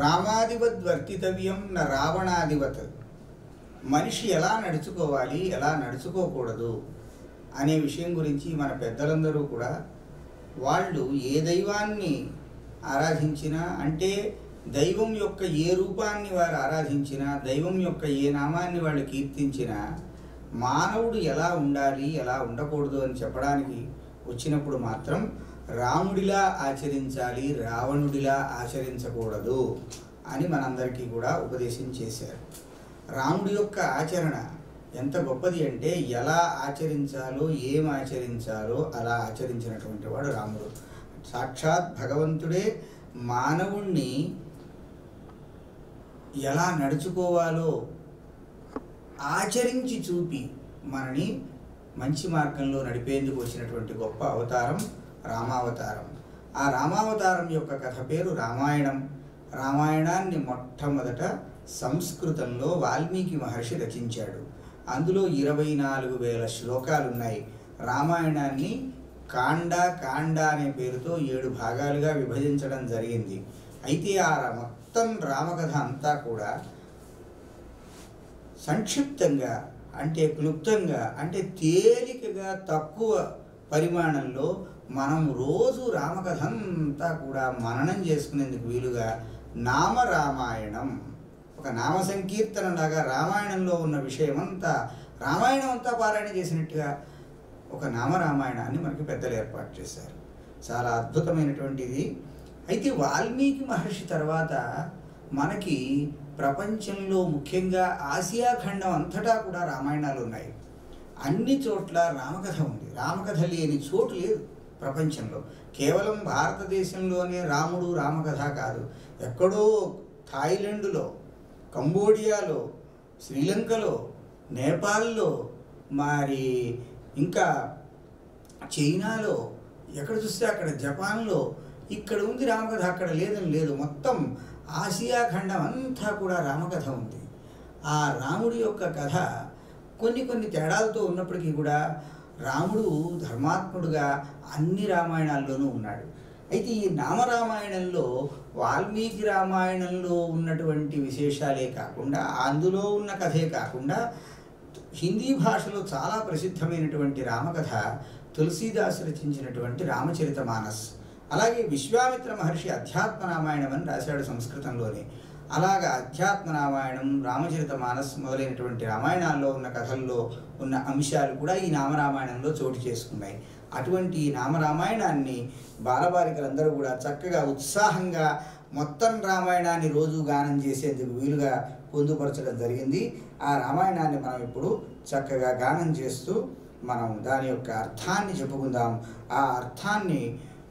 రామాధిపత్ వర్తితవ్యం న రావణాధిపత్. మనిషి ఎలా నడుచుకోవాలి ఎలా నడుచుకోకూడదు అనే విషయం గురించి మన పెద్దలందరూ కూడా వాళ్ళు ఏ దైవాన్ని ఆరాధించినా అంటే దైవం యొక్క ఏ రూపాన్ని వారు ఆరాధించినా దైవం యొక్క ఏ నామాన్ని వాళ్ళు కీర్తించినా మానవుడు ఎలా ఉండాలి ఎలా ఉండకూడదు అని చెప్పడానికి వచ్చినప్పుడు మాత్రం రాముడిలా ఆచరించాలి రావణుడిలా ఆచరించకూడదు అని మనందరికీ కూడా ఉపదేశం చేశారు. రాముడి యొక్క ఆచరణ ఎంత గొప్పది అంటే ఎలా ఆచరించాలో ఏం ఆచరించాలో అలా ఆచరించినటువంటి వాడు రాముడు. సాక్షాత్ భగవంతుడే మానవుణ్ణి ఎలా నడుచుకోవాలో ఆచరించి చూపి మనని మంచి మార్గంలో నడిపేందుకు వచ్చినటువంటి గొప్ప అవతారం రామావతారం. ఆ రామావతారం యొక్క కథ పేరు రామాయణం. రామాయణాన్ని మొట్టమొదట సంస్కృతంలో వాల్మీకి మహర్షి రచించాడు. అందులో ఇరవై నాలుగు వేల శ్లోకాలు ఉన్నాయి రామాయణాన్ని కాండ కాండ అనే పేరుతో ఏడు భాగాలుగా విభజించడం జరిగింది. అయితే ఆ మొత్తం రామకథ అంతా కూడా సంక్షిప్తంగా అంటే క్లుప్తంగా అంటే తేలికగా తక్కువ పరిమాణంలో మనం రోజు రామకథ అంతా కూడా మననం చేసుకునేందుకు వీలుగా నామరామాయణం. ఒక నామ సంకీర్తన లాగా రామాయణంలో ఉన్న విషయమంతా రామాయణం అంతా పారాయణ చేసినట్టుగా ఒక నామరామాయణాన్ని మనకి పెద్దలు ఏర్పాటు చేశారు. చాలా అద్భుతమైనటువంటిది. అయితే వాల్మీకి మహర్షి తర్వాత మనకి ప్రపంచంలో ముఖ్యంగా ఆసియా ఖండం అంతటా కూడా రామాయణాలు ఉన్నాయి. అన్ని చోట్ల రామకథ ఉంది. రామకథ లేని చోటు లేదు ప్రపంచంలో. కేవలం భారతదేశంలోనే రాముడు రామకథ కాదు. ఎక్కడో థాయిలాండ్లో కంబోడియాలో శ్రీలంకలో నేపాల్లో మరి ఇంకా చైనాలో ఎక్కడ చూస్తే అక్కడ జపాన్లో ఇక్కడ ఉంది రామకథ అక్కడ లేదని లేదు. మొత్తం ఆసియా ఖండం అంతా కూడా రామకథ ఉంది. ఆ రాముడి యొక్క కథ కొన్ని కొన్ని తేడాలతో ఉన్నప్పటికీ కూడా రాముడు ధర్మాత్ముడుగా అన్ని రామాయణాల్లోనూ ఉన్నాడు. అయితే ఈ నామరామాయణంలో వాల్మీకి రామాయణంలో ఉన్నటువంటి విశేషాలే కాకుండా అందులో ఉన్న కథే కాకుండా హిందీ భాషలో చాలా ప్రసిద్ధమైనటువంటి రామకథ తులసీదాసు రచించినటువంటి రామచరిత మానస్ అలాగే విశ్వామిత్ర మహర్షి అధ్యాత్మ రామాయణం అని రాశాడు సంస్కృతంలోనే. అలాగా అధ్యాత్మ రామాయణం రామచరిత మానస్ మొదలైనటువంటి రామాయణాల్లో ఉన్న కథల్లో ఉన్న అంశాలు కూడా ఈ నామరామాయణంలో చోటు చేసుకున్నాయి. అటువంటి ఈ నామరామాయణాన్ని బాలబాలికలందరూ కూడా చక్కగా ఉత్సాహంగా మొత్తం రామాయణాన్ని రోజు గానం చేసేందుకు వీలుగా పొందుపరచడం జరిగింది. ఆ రామాయణాన్ని మనం ఇప్పుడు చక్కగా గానం చేస్తూ మనం దాని యొక్క అర్థాన్ని చెప్పుకుందాం. ఆ అర్థాన్ని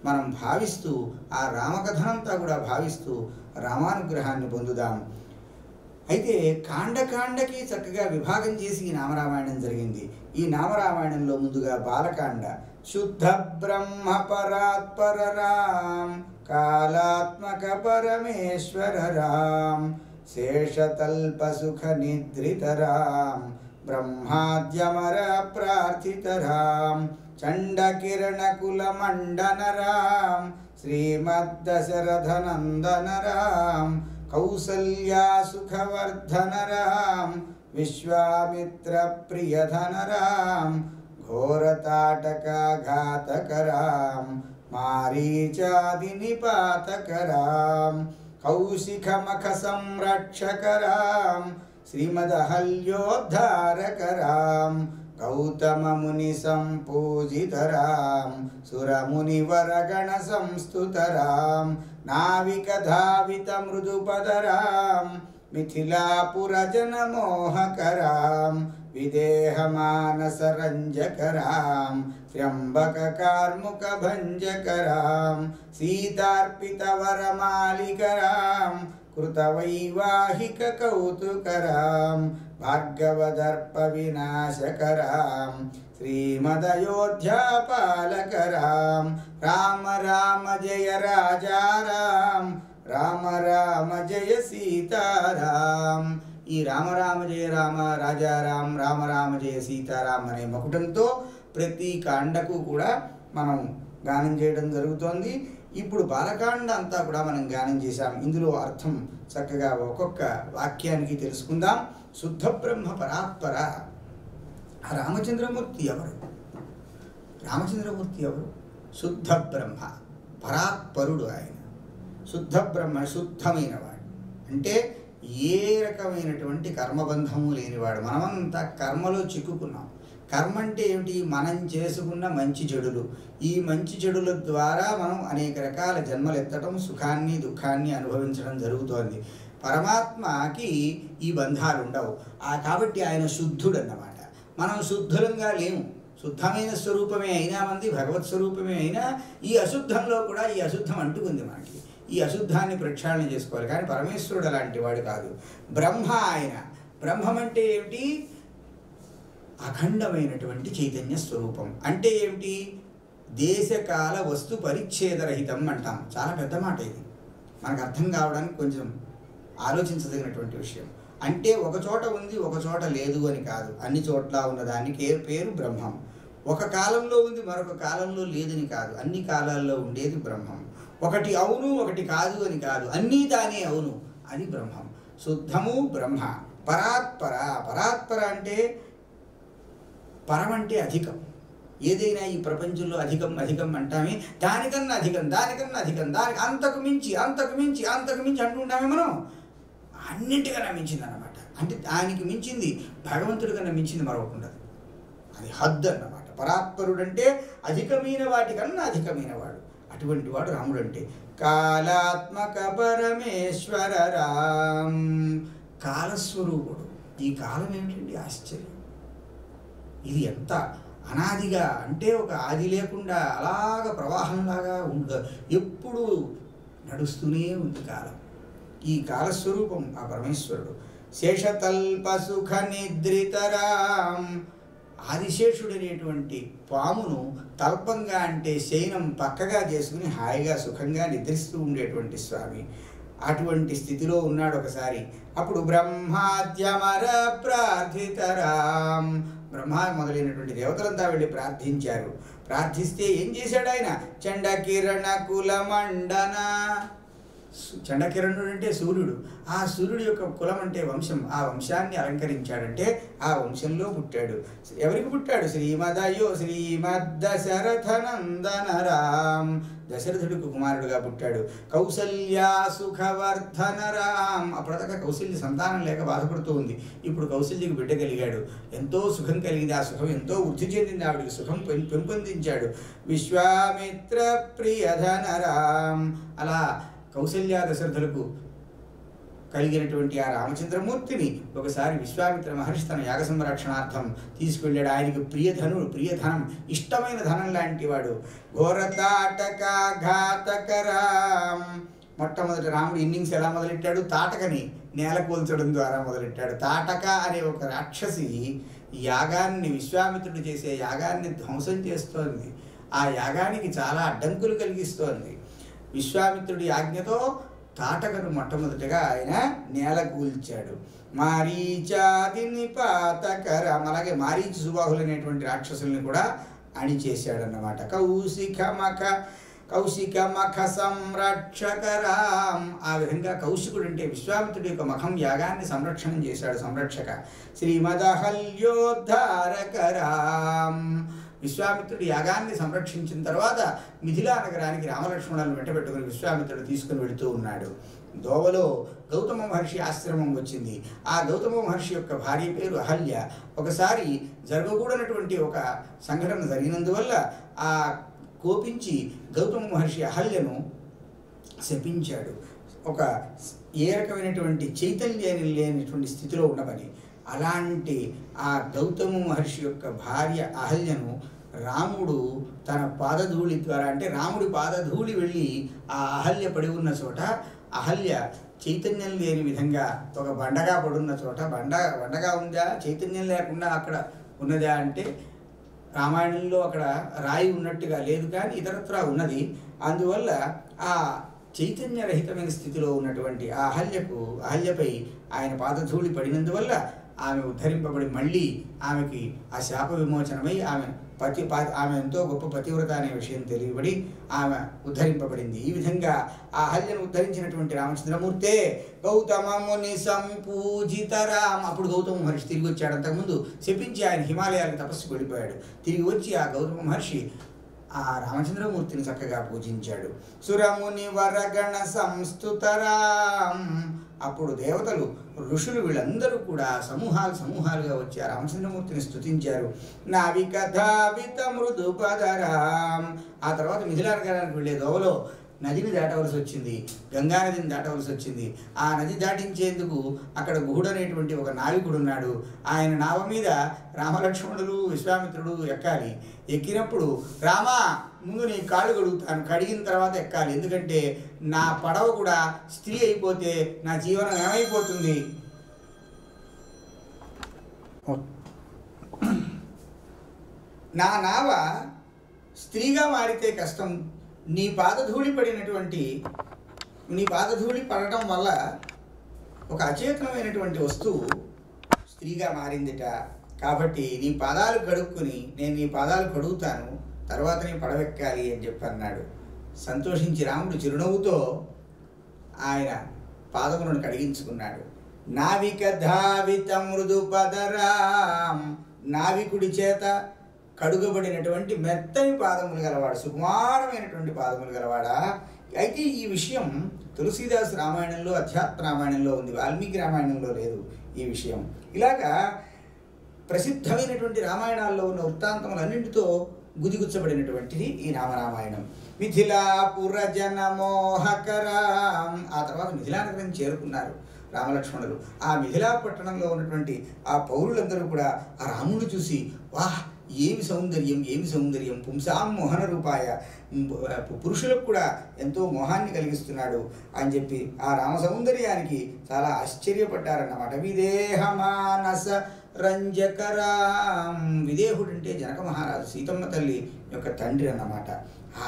మనం భావిస్తూ ఆ రామకథనంతా కూడా భావిస్తూ రామానుగ్రహాన్ని పొందుదాం. అయితే కాండకాండకి చక్కగా విభాగం చేసి ఈ నామరామాయణం జరిగింది. ఈ నామరామాయణంలో ముందుగా బాలకాండ. శుద్ధ బ్రహ్మ పరాత్పర రామ్ కాలాత్మక పరమేశ్వర రామ్ శేషతల్ప సుఖ నిద్రిత రామ్ బ్రహ్మాద్యమర ప్రార్థిత రామ్ చండకిరణ కుల మండన రామ్ శ్రీమద్దశరథ నందన రామ్ కౌసల్యా సుఖవర్ధన రామ్ విశ్వామిత్ర ప్రియధన రామ్ ఘోరతాటక ఘాతక రామ్ భాగవదర్ప వినాశకరాం రామ్ కౌశిఖమఖ సంరక్షక రామ రామ జయ రాజా రామ్ రామ రామ జయ సీతారాం ఈ రామ రామ జయ రామ రాజారాం రామ రామ జయ సీతారాం అనే మకుటంతో ప్రతి కాండకు కూడా మనం గానం చేయడం జరుగుతోంది. ఇప్పుడు బాలకాండ అంతా కూడా మనం గానం చేశాం. ఇందులో అర్థం చక్కగా ఒక్కొక్క వాక్యానికి తెలుసుకుందాం. శుద్ధ బ్రహ్మ పరాత్పర. ఆ రామచంద్రమూర్తి ఎవరు? రామచంద్రమూర్తి ఎవరు? శుద్ధ బ్రహ్మ పరాత్పరుడు ఆయన. శుద్ధ బ్రహ్మ శుద్ధమైన వాడు. అంటే ఏ రకమైనటువంటి కర్మబంధము లేనివాడు. మనమంతా కర్మలో చిక్కుకున్నాం. కర్మ అంటే ఏమిటి? మనం చేసుకున్న మంచి చెడులు. ఈ మంచి చెడుల ద్వారా మనం అనేక రకాల జన్మలు ఎత్తడం సుఖాన్ని దుఃఖాన్ని అనుభవించడం జరుగుతోంది. పరమాత్మకి ఈ బంధాలు ఉండవు ఆ కాబట్టి ఆయన శుద్ధుడు అన్నమాట మనం శుద్ధులంగా లేము. శుద్ధమైన స్వరూపమే అయినా మంది భగవత్ స్వరూపమే అయినా ఈ అశుద్ధంలో కూడా ఈ అశుద్ధం అంటుకుంది మనకి. ఈ అశుద్ధాన్ని ప్రక్షాళన చేసుకోవాలి. కానీ పరమేశ్వరుడు అలాంటి వాడు కాదు. బ్రహ్మ ఆయన. బ్రహ్మం అంటే ఏమిటి? అఖండమైనటువంటి చైతన్య స్వరూపం. అంటే ఏమిటి? దేశకాల వస్తు పరిచ్ఛేదరహితం అంటాం. చాలా పెద్ద మాట ఇది. మనకు అర్థం కావడానికి కొంచెం ఆలోచించదగినటువంటి విషయం. అంటే ఒక చోట ఉంది ఒక చోట లేదు అని కాదు. అన్ని చోట్ల ఉన్నదానికి పేరు బ్రహ్మం. ఒక కాలంలో ఉంది మరొక కాలంలో లేదని కాదు. అన్ని కాలాల్లో ఉండేది బ్రహ్మం. ఒకటి అవును ఒకటి కాదు అని కాదు. అన్నీ దానే అవును. అది బ్రహ్మం. శుద్ధము బ్రహ్మ. పరాత్పర. పరాత్పర అంటే పరం అంటే అధికం. ఏదైనా ఈ ప్రపంచంలో అధికం అధికం అంటామే. దానికన్నా అధికం దానికన్నా అధికం దానికి అంతకు మించి అంతకు మించి అంతకు మించి అంటుంటామే మనం. అన్నింటికన్నా మించింది అన్నమాట అంటే దానికి మించింది భగవంతుడి కన్నా మించింది మరొకటి ఉండదు. అది హద్దు అన్నమాట. పరాత్పరుడు అంటే అధికమైన వాటికన్నా అధికమైన వాడు. అటువంటి వాడు రాముడు అంటే కాలాత్మక పరమేశ్వర రామ్. కాలస్వరూపుడు. ఈ కాలం ఏమిటండి ఆశ్చర్యం? ఇది ఎంత అనాదిగా అంటే ఒక ఆది లేకుండా అలాగ ప్రవాహంలాగా ఉండ ఎప్పుడు నడుస్తూనే ఉంది కాలం. ఈ కాలస్వరూపం ఆ పరమేశ్వరుడు. శేషతల్ప సుఖ నిద్రితరాం ఆదిశేషుడు అనేటువంటి పామును తల్పంగా అంటే శయనం పక్కగా చేసుకుని హాయిగా సుఖంగా నిద్రిస్తూ ఉండేటువంటి స్వామి. అటువంటి స్థితిలో ఉన్నాడు ఒకసారి. అప్పుడు బ్రహ్మాద్యమర ప్రార్థితరాం. బ్రహ్మ మొదలైనటువంటి దేవతలంతా వెళ్ళి ప్రార్థించారు. ప్రార్థిస్తే ఏం చేశాడు ఆయన? చండకిరణ కుల మండన చండకిరణుడు అంటే సూర్యుడు. ఆ సూర్యుడు యొక్క కులం అంటే వంశం. ఆ వంశాన్ని అలంకరించాడంటే ఆ వంశంలో పుట్టాడు. ఎవరికి పుట్టాడు? శ్రీమదయో శ్రీమద్ దశరథ రామ్ దశరథుడికి కుమారుడుగా పుట్టాడు. కౌసల్యా సుఖవర్ధన రామ్ అప్పటిదాకా కౌశల్య సంతానం లేక బాధపడుతూ ఉంది. ఇప్పుడు కౌశల్యకు బిడ్డ కలిగాడు. ఎంతో సుఖం కలిగింది. ఆ సుఖం ఎంతో వృద్ధి చెందింది. ఆవిడికి సుఖం పెం- పెంపొందించాడు. విశ్వామిత్ర ప్రియధన రామ్ అలా కౌశల్యా దశరథులకు కలిగినటువంటి ఆ రామచంద్రమూర్తిని ఒకసారి విశ్వామిత్ర మహర్షి తన యాగ సంరక్షణార్థం తీసుకువెళ్ళాడు ఆయనకు ప్రియధనుడు ప్రియధనం ఇష్టమైన ధనం లాంటి వాడు. ఘోరతాటక ఘాతకరాం మొట్టమొదటి రాముడు ఇన్నింగ్స్ ఎలా మొదలెట్టాడు? తాటకని నేల కూల్చడం ద్వారా మొదలెట్టాడు. తాటక అనే ఒక రాక్షసి యాగాన్ని విశ్వామిత్రుడు చేసే యాగాన్ని ధ్వంసం చేస్తోంది. ఆ యాగానికి చాలా అడ్డంకులు కలిగిస్తోంది. విశ్వామిత్రుడి ఆజ్ఞతో తాటకను మొట్టమొదటిగా ఆయన నేల కూల్చాడు మారీచాది నిపాతకరం అలాగే మారీచి సుబాహులు అనేటువంటి రాక్షసుల్ని కూడా అణిచేశాడన్నమాట. కౌశిక మఖ కౌశిక మఖ సంరక్షకరాం. ఆ విధంగా కౌశికుడు అంటే విశ్వామిత్రుడి యొక్క మఖం యాగాన్ని సంరక్షణం చేశాడు సంరక్షక. శ్రీమదహల్యోద్ధారకరాం. విశ్వామిత్రుడు యాగాన్ని సంరక్షించిన తర్వాత మిథిలా నగరానికి రామలక్ష్మణులను వెంటబెట్టుకుని విశ్వామిత్రుడు తీసుకుని వెళుతూ ఉన్నాడు. దోవలో గౌతమ మహర్షి ఆశ్రమం వచ్చింది. ఆ గౌతమ మహర్షి యొక్క భార్య పేరు అహల్య. ఒకసారి జరగకూడనటువంటి ఒక సంఘటన జరిగినందువల్ల ఆ కోపించి గౌతమ మహర్షి అహల్యను శపించాడు. ఒక ఏ రకమైనటువంటి చైతన్యం లేనటువంటి స్థితిలో ఉండమని అలాంటి ఆ గౌతమ మహర్షి యొక్క భార్య అహల్యను రాముడు తన పాదధూళి ద్వారా అంటే రాముడి పాదధూళి వెళ్ళి ఆ అహల్య పడి ఉన్న చోట అహల్య చైతన్యం లేని విధంగా ఒక బండగా పడున్న చోట బండ బండగా ఉందా చైతన్యం లేకుండా అక్కడ ఉన్నదా అంటే రామాయణంలో అక్కడ రాయి ఉన్నట్టుగా లేదు కానీ ఇతరత్రా ఉన్నది. అందువల్ల ఆ చైతన్యరహితమైన స్థితిలో ఉన్నటువంటి ఆ అహల్యకు అహల్యపై ఆయన పాదధూళి పడినందువల్ల ఆమె ఉద్ధరింపబడి మళ్ళీ ఆమెకి ఆ శాప విమోచనమై ఆమె పతి ఆమె ఎంతో గొప్ప పతివ్రత అనే విషయం తెలియబడి ఆమె ఉద్ధరింపబడింది. ఈ విధంగా ఆ హల్యను ఉద్ధరించినటువంటి రామచంద్రమూర్తే గౌతమముని సంపూజితరాం అప్పుడు గౌతమ మహర్షి తిరిగి వచ్చాడు. అంతకుముందు శపించి ఆయన హిమాలయాలకు తపస్సుకు వెళ్ళిపోయాడు. తిరిగి వచ్చి ఆ గౌతమ మహర్షి ఆ రామచంద్రమూర్తిని చక్కగా పూజించాడు. సురముని వరగణ సంస్థుతరాం అప్పుడు దేవతలు ఋషులు వీళ్ళందరూ కూడా సమూహాలు సమూహాలుగా వచ్చి రామచంద్రమూర్తిని స్థుతించారు నావిక ధావిత మృదు పదరాం. ఆ తర్వాత మిథిలానగరానికి వెళ్ళే దోవలో నదిని దాటవలసి వచ్చింది. గంగా నదిని దాటవలసి వచ్చింది. ఆ నది దాటించేందుకు అక్కడ గుహుడు అనేటువంటి ఒక నావికుడు ఉన్నాడు. ఆయన నావ మీద రామలక్ష్మణులు విశ్వామిత్రుడు ఎక్కాలి. ఎక్కినప్పుడు రామా ముందు నీ కాళ్ళు కడుగుతాను. కడిగిన తర్వాత ఎక్కాలి. ఎందుకంటే నా పడవ కూడా స్త్రీ అయిపోతే నా జీవనం ఏమైపోతుంది? నా నావ స్త్రీగా మారితే కష్టం. నీ పాదధూళి పడినటువంటి నీ పాదధూళి పడటం వల్ల ఒక అచేతనమైనటువంటి వస్తువు స్త్రీగా మారిందిట. కాబట్టి నీ పాదాలు కడుక్కుని నేను నీ పాదాలు కడుగుతాను. తర్వాత నేను పడవెక్కాలి అని చెప్పి అన్నాడు. సంతోషించి రాముడు చిరునవ్వుతో ఆయన పాదములను కడిగించుకున్నాడు. నావిక ధావిత మృదు పదరాం నావికుడి చేత కడుగబడినటువంటి మెత్తని పాదములు గలవాడు సుకుమారమైనటువంటి పాదములు గలవాడా? అయితే ఈ విషయం తులసీదాస్ రామాయణంలో అధ్యాత్మ రామాయణంలో ఉంది. వాల్మీకి రామాయణంలో లేదు ఈ విషయం. ఇలాగా ప్రసిద్ధమైనటువంటి రామాయణాల్లో ఉన్న వృత్తాంతములన్నింటితో గుదిగుచ్చబడినటువంటిది ఈ రామరామాయణం. మిథిలాపుర జనమోహకరాం. ఆ తర్వాత మిథిలానగరం చేరుకున్నారు రామలక్ష్మణులు. ఆ మిథిలా పట్టణంలో ఉన్నటువంటి ఆ పౌరులందరూ కూడా ఆ రాముడు చూసి వాహ్ ఏమి సౌందర్యం ఏమి సౌందర్యం పుంసాం మోహన రూపాయ. పురుషులకు కూడా ఎంతో మోహాన్ని కలిగిస్తున్నాడు అని చెప్పి ఆ రామ సౌందర్యానికి చాలా ఆశ్చర్యపడ్డారన్నమాట. విదేహమానస రంజకరాం విదేహుడు అంటే జనక మహారాజు సీతమ్మ తల్లి యొక్క తండ్రి అన్నమాట.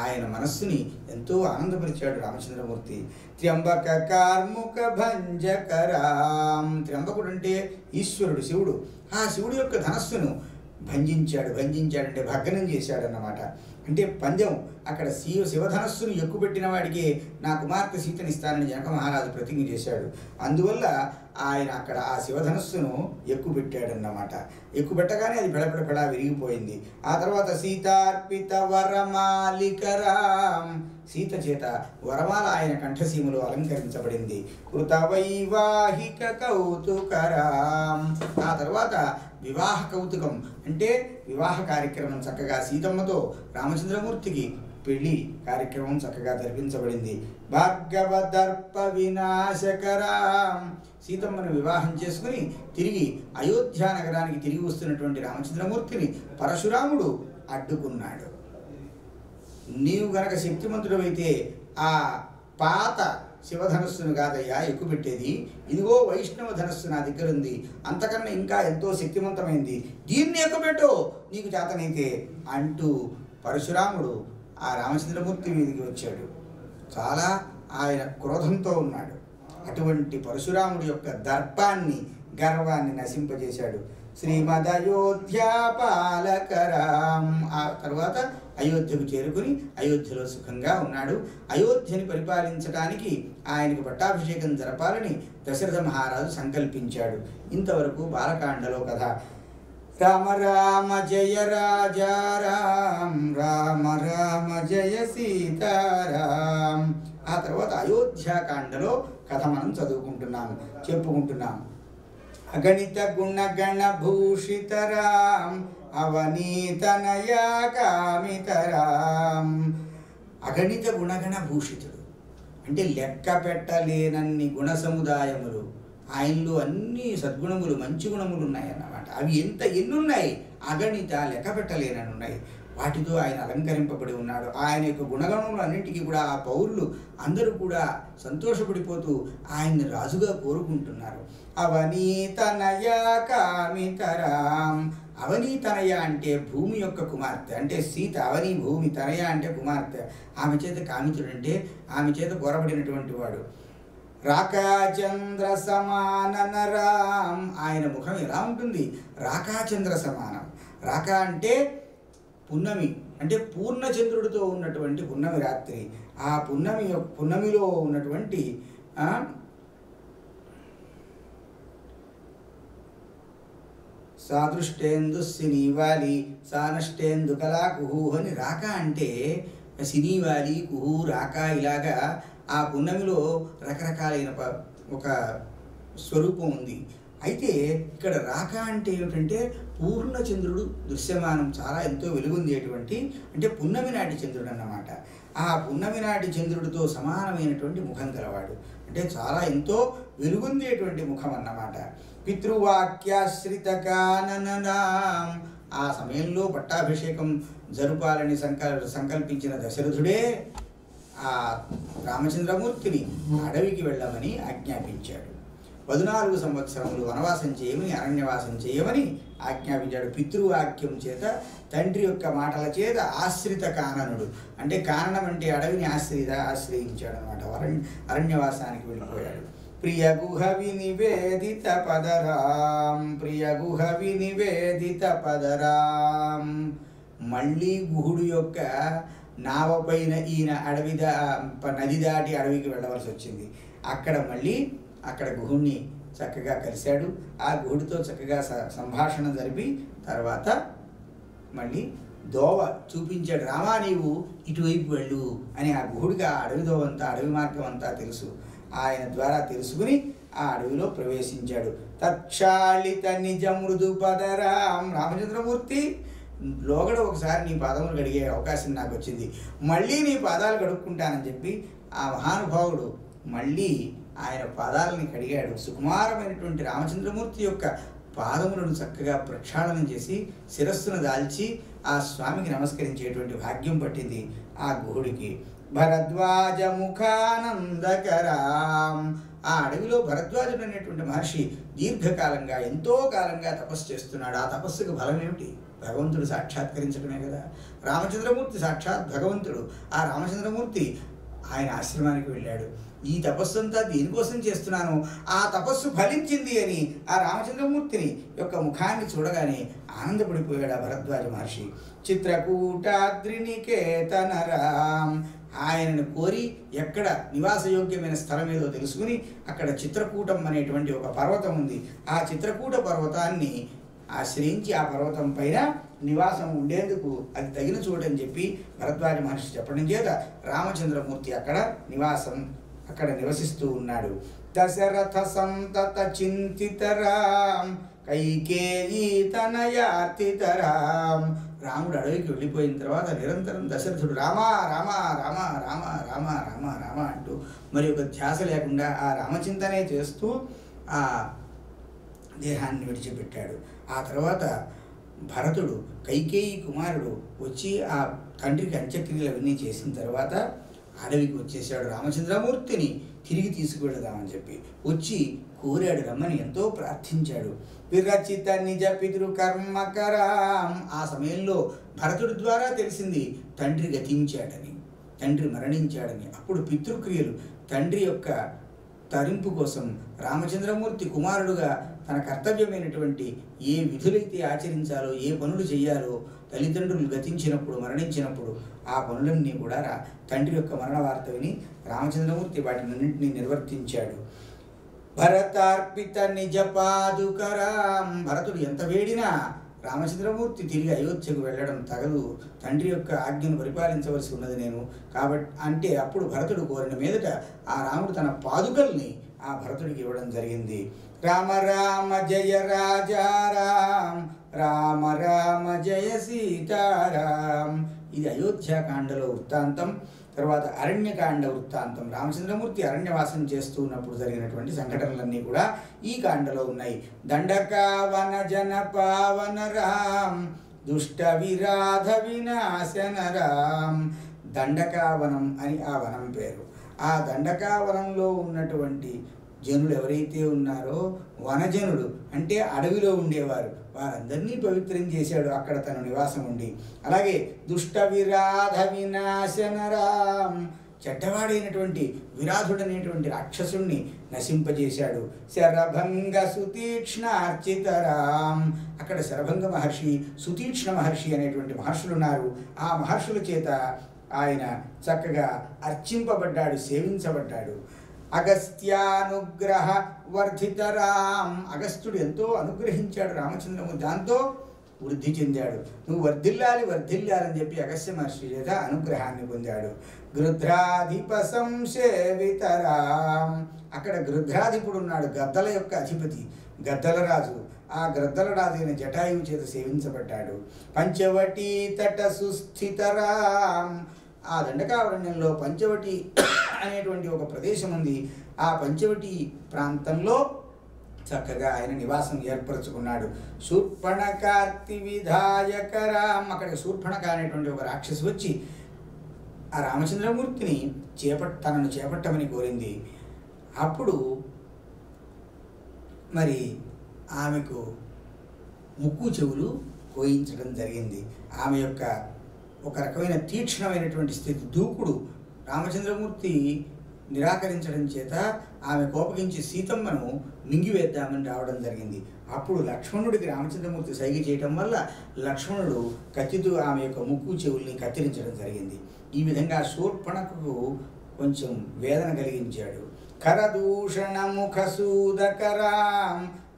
ఆయన మనస్సుని ఎంతో ఆనందపరిచాడు రామచంద్రమూర్తి. త్ర్యంబక కార్ముక భంజకరాం. త్ర్యంబకుడు అంటే ఈశ్వరుడు శివుడు. ఆ శివుడు యొక్క ధనస్సును భంజించాడు భంజించాడంటే భగ్నం చేశాడన్నమాట. అంటే పందెం అక్కడ శివ శివధనస్సును ఎక్కుపెట్టిన వాడికి నా కుమార్తె సీతనిస్తానని జనక మహారాజు ప్రతిజ్ఞ చేశాడు. అందువల్ల ఆయన అక్కడ ఆ శివధనస్సును ఎక్కుపెట్టాడన్నమాట. ఎక్కుపెట్టగానే అది పెడపెడపెడా విరిగిపోయింది. ఆ తర్వాత సీతార్పిత వరమాలికరాం సీత చేత వరమాల ఆయన కంఠసీమలో అలంకరించబడింది. కృత వైవాహిక కౌతుకరాం ఆ తర్వాత వివాహ కౌతుకం అంటే వివాహ కార్యక్రమం చక్కగా సీతమ్మతో రామచంద్రమూర్తికి పెళ్ళి కార్యక్రమం చక్కగా జరిపించబడింది. భార్గవ దర్ప వినాశకరాం సీతమ్మను వివాహం చేసుకుని తిరిగి అయోధ్య నగరానికి తిరిగి వస్తున్నటువంటి రామచంద్రమూర్తిని పరశురాముడు అడ్డుకున్నాడు. నీవు గనక శక్తిమంతుడవైతే ఆ పాత శివధనస్సును కాదయ్యా ఎక్కుపెట్టేది. ఇదిగో వైష్ణవ ధనస్సు నా దగ్గర ఉంది అంతకన్నా ఇంకా ఎంతో శక్తివంతమైంది. దీన్ని ఎక్కుపెట్టు నీకు చేతనైతే అంటూ పరశురాముడు ఆ రామచంద్రమూర్తి మీదకి వచ్చాడు. చాలా ఆయన క్రోధంతో ఉన్నాడు. అటువంటి పరశురాముడి యొక్క దర్పాన్ని గర్వాన్ని నశింపజేశాడు. శ్రీమద్ అయోధ్యా పాలకరాం. ఆ తర్వాత అయోధ్యకు చేరుకుని అయోధ్యలో సుఖంగా ఉన్నాడు. అయోధ్యని పరిపాలించడానికి ఆయనకు పట్టాభిషేకం జరపాలని దశరథ మహారాజు సంకల్పించాడు. ఇంతవరకు బాలకాండలో కథ. రామ రామ జయ రాజా రామ్ రామ రామ జయ సీతారాం ఆ తర్వాత అయోధ్యాకాండలో కథ మనం చదువుకుంటున్నాం చెప్పుకుంటున్నాం. అగణిత గుణగణ భూషితరాం అవనీతనయా కామితరాం అగణిత గుణగణ భూషితుడు. అంటే లెక్క పెట్టలేనన్ని గుణ సముదాయములు ఆయనలో అన్ని సద్గుణములు మంచి గుణములు ఉన్నాయన్నమాట. అవి ఎంత ఎన్నున్నాయి? అగణిత లెక్క పెట్టలేనని ఉన్నాయి వాటితో ఆయన అలంకరింపబడి ఉన్నాడు. ఆయన యొక్క గుణగణములు అన్నింటికీ కూడా ఆ పౌరులు అందరూ కూడా సంతోషపడిపోతూ ఆయన్ని రాజుగా కోరుకుంటున్నారు. అవనీతనయ కామితరాం అవనీతనయ అంటే భూమి యొక్క కుమార్తె అంటే సీత అవని భూమి తనయ అంటే కుమార్తె. ఆమె చేత కామితుడు అంటే ఆమె చేత గొరబడినటువంటి వాడు. రాకాచంద్ర సమాన నరాం. ఆయన ముఖం ఎలా ఉంటుంది? రాకాచంద్ర సమానం. రాక అంటే పున్నమి అంటే పూర్ణచంద్రుడితో ఉన్నటువంటి పున్నమి రాత్రి. ఆ పున్నమి యొక్క- పున్నమిలో ఉన్నటువంటి ఆ, సాదృష్టేందు సినీవాలి సానష్టేందు కళా కుహు అని రాక అంటే సినీవాలి కుహు రాక ఇలాగా ఆ పున్నమిలో రకరకాలైన ఒక స్వరూపం ఉంది. అయితే ఇక్కడ రాక అంటే ఏమిటంటే పూర్ణచంద్రుడు దృశ్యమానం చాలా ఎంతో వెలుగుందేటువంటి అంటే పున్నమి నాటి చంద్రుడు అన్నమాట ఆ పున్నమి నాటి చంద్రుడితో సమానమైనటువంటి ముఖం గలవాడు. అంటే చాలా ఎంతో వెలుగుందేటువంటి ముఖం అన్నమాట పితృవాక్యాశ్రితకాననం ఆ సమయంలో పట్టాభిషేకం జరుపాలని సంకల్ సంకల్పించిన దశరథుడే ఆ రామచంద్రమూర్తిని అడవికి వెళ్ళమని ఆజ్ఞాపించాడు. పద్నాలుగు సంవత్సరములు వనవాసం చేయమని అరణ్యవాసం చేయమని ఆజ్ఞాపించాడు. పితృవాక్యం చేత తండ్రి యొక్క మాటల చేత ఆశ్రిత కాననుడు. అంటే కారణం అంటే అడవిని ఆశ్రిత ఆశ్రయించాడు అనమాట అరణ్య అరణ్యవాసానికి వెళ్ళిపోయాడు. ప్రియ గుహ వినివేదిత పదరాం ప్రియ గుహ వినివేదిత పదరాం. మళ్ళీ గుహుడు యొక్క నావ పైన ఈయన అడవి దా నది దాటి అడవికి వెళ్ళవలసి వచ్చింది. అక్కడ మళ్ళీ అక్కడ గుహుణ్ణి చక్కగా కలిశాడు. ఆ గుహుడితో చక్కగా స- సంభాషణ జరిపి తర్వాత మళ్ళీ దోవ చూపించాడు రామా నీవు ఇటువైపు వెళ్ళు అని ఆ గుహుడికి ఆ అడవి దోవ అంతా అడవి మార్గం అంతా తెలుసు. ఆయన ద్వారా తెలుసుకుని ఆ అడవిలో ప్రవేశించాడు. తక్షాళిత నిజ మృదు పదరాం రామచంద్రమూర్తి లోగడ ఒకసారి నీ పాదములు కడిగే అవకాశం నాకు వచ్చింది మళ్ళీ నీ పాదాలు కడుక్కుంటానని చెప్పి ఆ మహానుభావుడు మళ్ళీ ఆయన పాదాలని కడిగాడు. సుకుమారమైనటువంటి రామచంద్రమూర్తి యొక్క పాదములను చక్కగా ప్రక్షాళనం చేసి శిరస్సును దాల్చి ఆ స్వామికి నమస్కరించేటువంటి భాగ్యం పట్టింది ఆ గుహుడికి. భరద్వాజ ముఖానందకరాం ఆ అడవిలో భరద్వాజుడు అనేటువంటి మహర్షి దీర్ఘకాలంగా ఎంతో కాలంగా తపస్సు చేస్తున్నాడు. ఆ తపస్సుకు బలం ఏమిటి? భగవంతుడు సాక్షాత్కరించడమే కదా. రామచంద్రమూర్తి సాక్షాత్ భగవంతుడు. ఆ రామచంద్రమూర్తి ఆయన ఆశ్రమానికి వెళ్ళాడు. ఈ తపస్సు అంతా దేనికోసం చేస్తున్నాను? ఆ తపస్సు ఫలించింది అని ఆ రామచంద్రమూర్తిని యొక్క ముఖాన్ని చూడగానే ఆనందపడిపోయాడు ఆ భరద్వాజ మహర్షి. చిత్రకూటాద్రినికేతనరాం. ఆయనను కోరి ఎక్కడ నివాసయోగ్యమైన స్థలం ఏదో తెలుసుకుని అక్కడ చిత్రకూటం అనేటువంటి ఒక పర్వతం ఉంది. ఆ చిత్రకూట పర్వతాన్ని ఆశ్రయించి ఆ పర్వతం పైన నివాసం ఉండేందుకు అది తగిన చోటని చెప్పి భరద్వాజ మహర్షి చెప్పడం చేత రామచంద్రమూర్తి అక్కడ నివాసం అక్కడ నివసిస్తూ ఉన్నాడు. దశరథ సంతత చింతితరాం కైకేయీ తనయార్తితరాం. రాముడు అడవికి వెళ్ళిపోయిన తర్వాత నిరంతరం దశరథుడు రామా రామ రామ రామ రామ రామ రామ అంటూ మరి ఒక ధ్యాస లేకుండా ఆ రామచింతనే చేస్తూ ఆ దేహాన్ని విడిచిపెట్టాడు. ఆ తర్వాత భరతుడు కైకేయి కుమారుడు వచ్చి ఆ తండ్రికి అంత్యక్రియలు అవన్నీ చేసిన తర్వాత అడవికి వచ్చేసాడు. రామచంద్రమూర్తిని తిరిగి తీసుకువెళదామని చెప్పి వచ్చి కోరాడు రమ్మని ఎంతో ప్రార్థించాడు. విరచిత నిజ పితృ కర్మకరాం ఆ సమయంలో భరతుడి ద్వారా తెలిసింది తండ్రి గతించాడని తండ్రి మరణించాడని. అప్పుడు పితృక్రియలు తండ్రి యొక్క తరింపు కోసం రామచంద్రమూర్తి కుమారుడుగా తన కర్తవ్యమైనటువంటి ఏ విధులైతే ఆచరించాలో ఏ పనులు చేయాలో తల్లిదండ్రులు గతించినప్పుడు మరణించినప్పుడు ఆ పనులన్నీ కూడా రా తండ్రి యొక్క మరణ వార్త విని రామచంద్రమూర్తి వాటినన్నింటినీ నిర్వర్తించాడు. భరతార్పిత నిజ పాదుకరాం. భరతుడు ఎంత వేడినా రామచంద్రమూర్తి తిరిగి అయోధ్యకు వెళ్ళడం తగదు. తండ్రి యొక్క ఆజ్ఞను పరిపాలించవలసి ఉన్నది నేను కాబట్టి అంటే అప్పుడు భరతుడు కోరిన మీదట ఆ రాముడు తన పాదుకల్ని ఆ భరతుడికి ఇవ్వడం జరిగింది. రామ రామ జయ రాజారాం రామ రామ జయ సీతారాం. ఇది అయోధ్యాకాండలో వృత్తాంతం తర్వాత అరణ్యకాండ వృత్తాంతం. రామచంద్రమూర్తి అరణ్యవాసం చేస్తూ ఉన్నప్పుడు జరిగినటువంటి సంఘటనలన్నీ కూడా ఈ కాండలో ఉన్నాయి. దండకావన జన పావన రామ్ దుష్ట విరాధ వినాశన రామ్ దండకావనం అని ఆ వనం పేరు. ఆ దండకావనంలో ఉన్నటువంటి జనులు ఎవరైతే ఉన్నారో వనజనుడు అంటే అడవిలో ఉండేవారు. వారందరినీ పవిత్రం చేశాడు. అక్కడ తన నివాసం ఉండి. అలాగే దుష్ట విరాధ వినాశన రామ్ చెడ్డవాడైనటువంటి విరాధుడనేటువంటి రాక్షసుణ్ణి నశింపజేశాడు. శరభంగ సుతీక్ష్ణ అర్చితరాం అక్కడ శరభంగ మహర్షి సుతీక్ష్ణ మహర్షి అనేటువంటి మహర్షులు ఉన్నారు ఆ మహర్షుల చేత ఆయన చక్కగా అర్చింపబడ్డాడు సేవించబడ్డాడు. అగస్త్యానుగ్రహ వర్ధితరాం అగస్త్యుడు ఎంతో అనుగ్రహించాడు రామచంద్రము. దాంతో వృద్ధి చెందాడు. నువ్వు వర్ధిల్లాలి వర్ధిల్లాలని చెప్పి అగస్య మహర్షి చేత అనుగ్రహాన్ని పొందాడు. గృధ్రాధిప సంసేవితరాం అక్కడ గృధ్రాధిపుడు ఉన్నాడు గద్దల యొక్క అధిపతి గద్దల రాజు. ఆ గ్రద్దల అయిన జటాయువు చేత సేవించబడ్డాడు. పంచవటి తట సుస్థితరాం ఆ దండకారణ్యంలో పంచవటి అనేటువంటి ఒక ప్రదేశం ఉంది. ఆ పంచవటి ప్రాంతంలో చక్కగా ఆయన నివాసం ఏర్పరచుకున్నాడు. శూర్పణకార్తి విధాయకరాం అక్కడికి శూర్పణక అనేటువంటి ఒక రాక్షసి వచ్చి ఆ రామచంద్రమూర్తిని చేపట్ తనను చేపట్టమని కోరింది. అప్పుడు మరి ఆమెకు ముక్కు చెవులు కోయించడం జరిగింది. ఆమె యొక్క ఒక రకమైన తీక్షణమైనటువంటి స్థితి. దూకుడు రామచంద్రమూర్తి నిరాకరించడం చేత ఆమె కోపగించి సీతమ్మను మింగివేద్దామని రావడం జరిగింది. అప్పుడు లక్ష్మణుడికి రామచంద్రమూర్తి సైగ చేయటం వల్ల లక్ష్మణుడు కత్తితో ఆమె యొక్క ముక్కు చెవుల్ని కత్తిరించడం జరిగింది. ఈ విధంగా శూర్పణకు కొంచెం వేదన కలిగించాడు. కరదూషణ ముఖ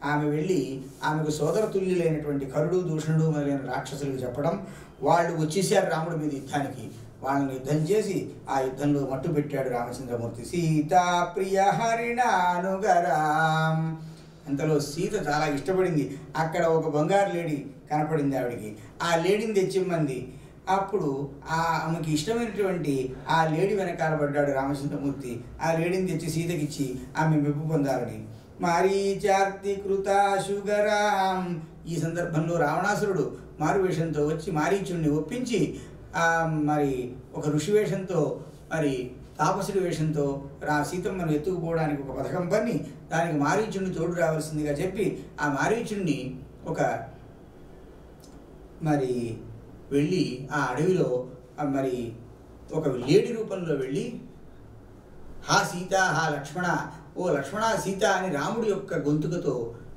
ఆమె వెళ్ళి ఆమెకు సోదరతుల్యులైనటువంటి కరుడు దూషణుడు మొదలైన రాక్షసులకు చెప్పడం వాళ్ళు వచ్చేసారు రాముడి మీద యుద్ధానికి. వాళ్ళని యుద్ధం చేసి ఆ యుద్ధంలో మట్టు పెట్టాడు రామచంద్రమూర్తి. సీతా ప్రియ హరిణానుగరాం. అంతలో సీత చాలా ఇష్టపడింది. అక్కడ ఒక బంగారు లేడీ కనపడింది ఆవిడికి. ఆ లేడీని తెచ్చిమ్మంది. అప్పుడు ఆ ఆమెకి ఇష్టమైనటువంటి ఆ లేడీ వెనకాల పడ్డాడు రామచంద్రమూర్తి. ఆ లేడీని తెచ్చి సీతకిచ్చి ఆమె మెప్పు పొందాలని. మారీచార్తి కృతాశుగరాం ఈ సందర్భంలో రావణాసురుడు మారువేషంతో వచ్చి మారీచుడిని ఒప్పించి మరి ఒక ఋషి వేషంతో మరి తాపసుడి వేషంతో రా సీతమ్మను ఎత్తుకుపోవడానికి ఒక పథకం పని దానికి మారీచుడిని తోడు రావాల్సిందిగా చెప్పి ఆ మారీచుడిని ఒక మరి వెళ్ళి ఆ అడవిలో మరి ఒక లేడి రూపంలో వెళ్ళి హా సీత హా లక్ష్మణ ఓ లక్ష్మణ సీత అని రాముడి యొక్క గొంతుకతో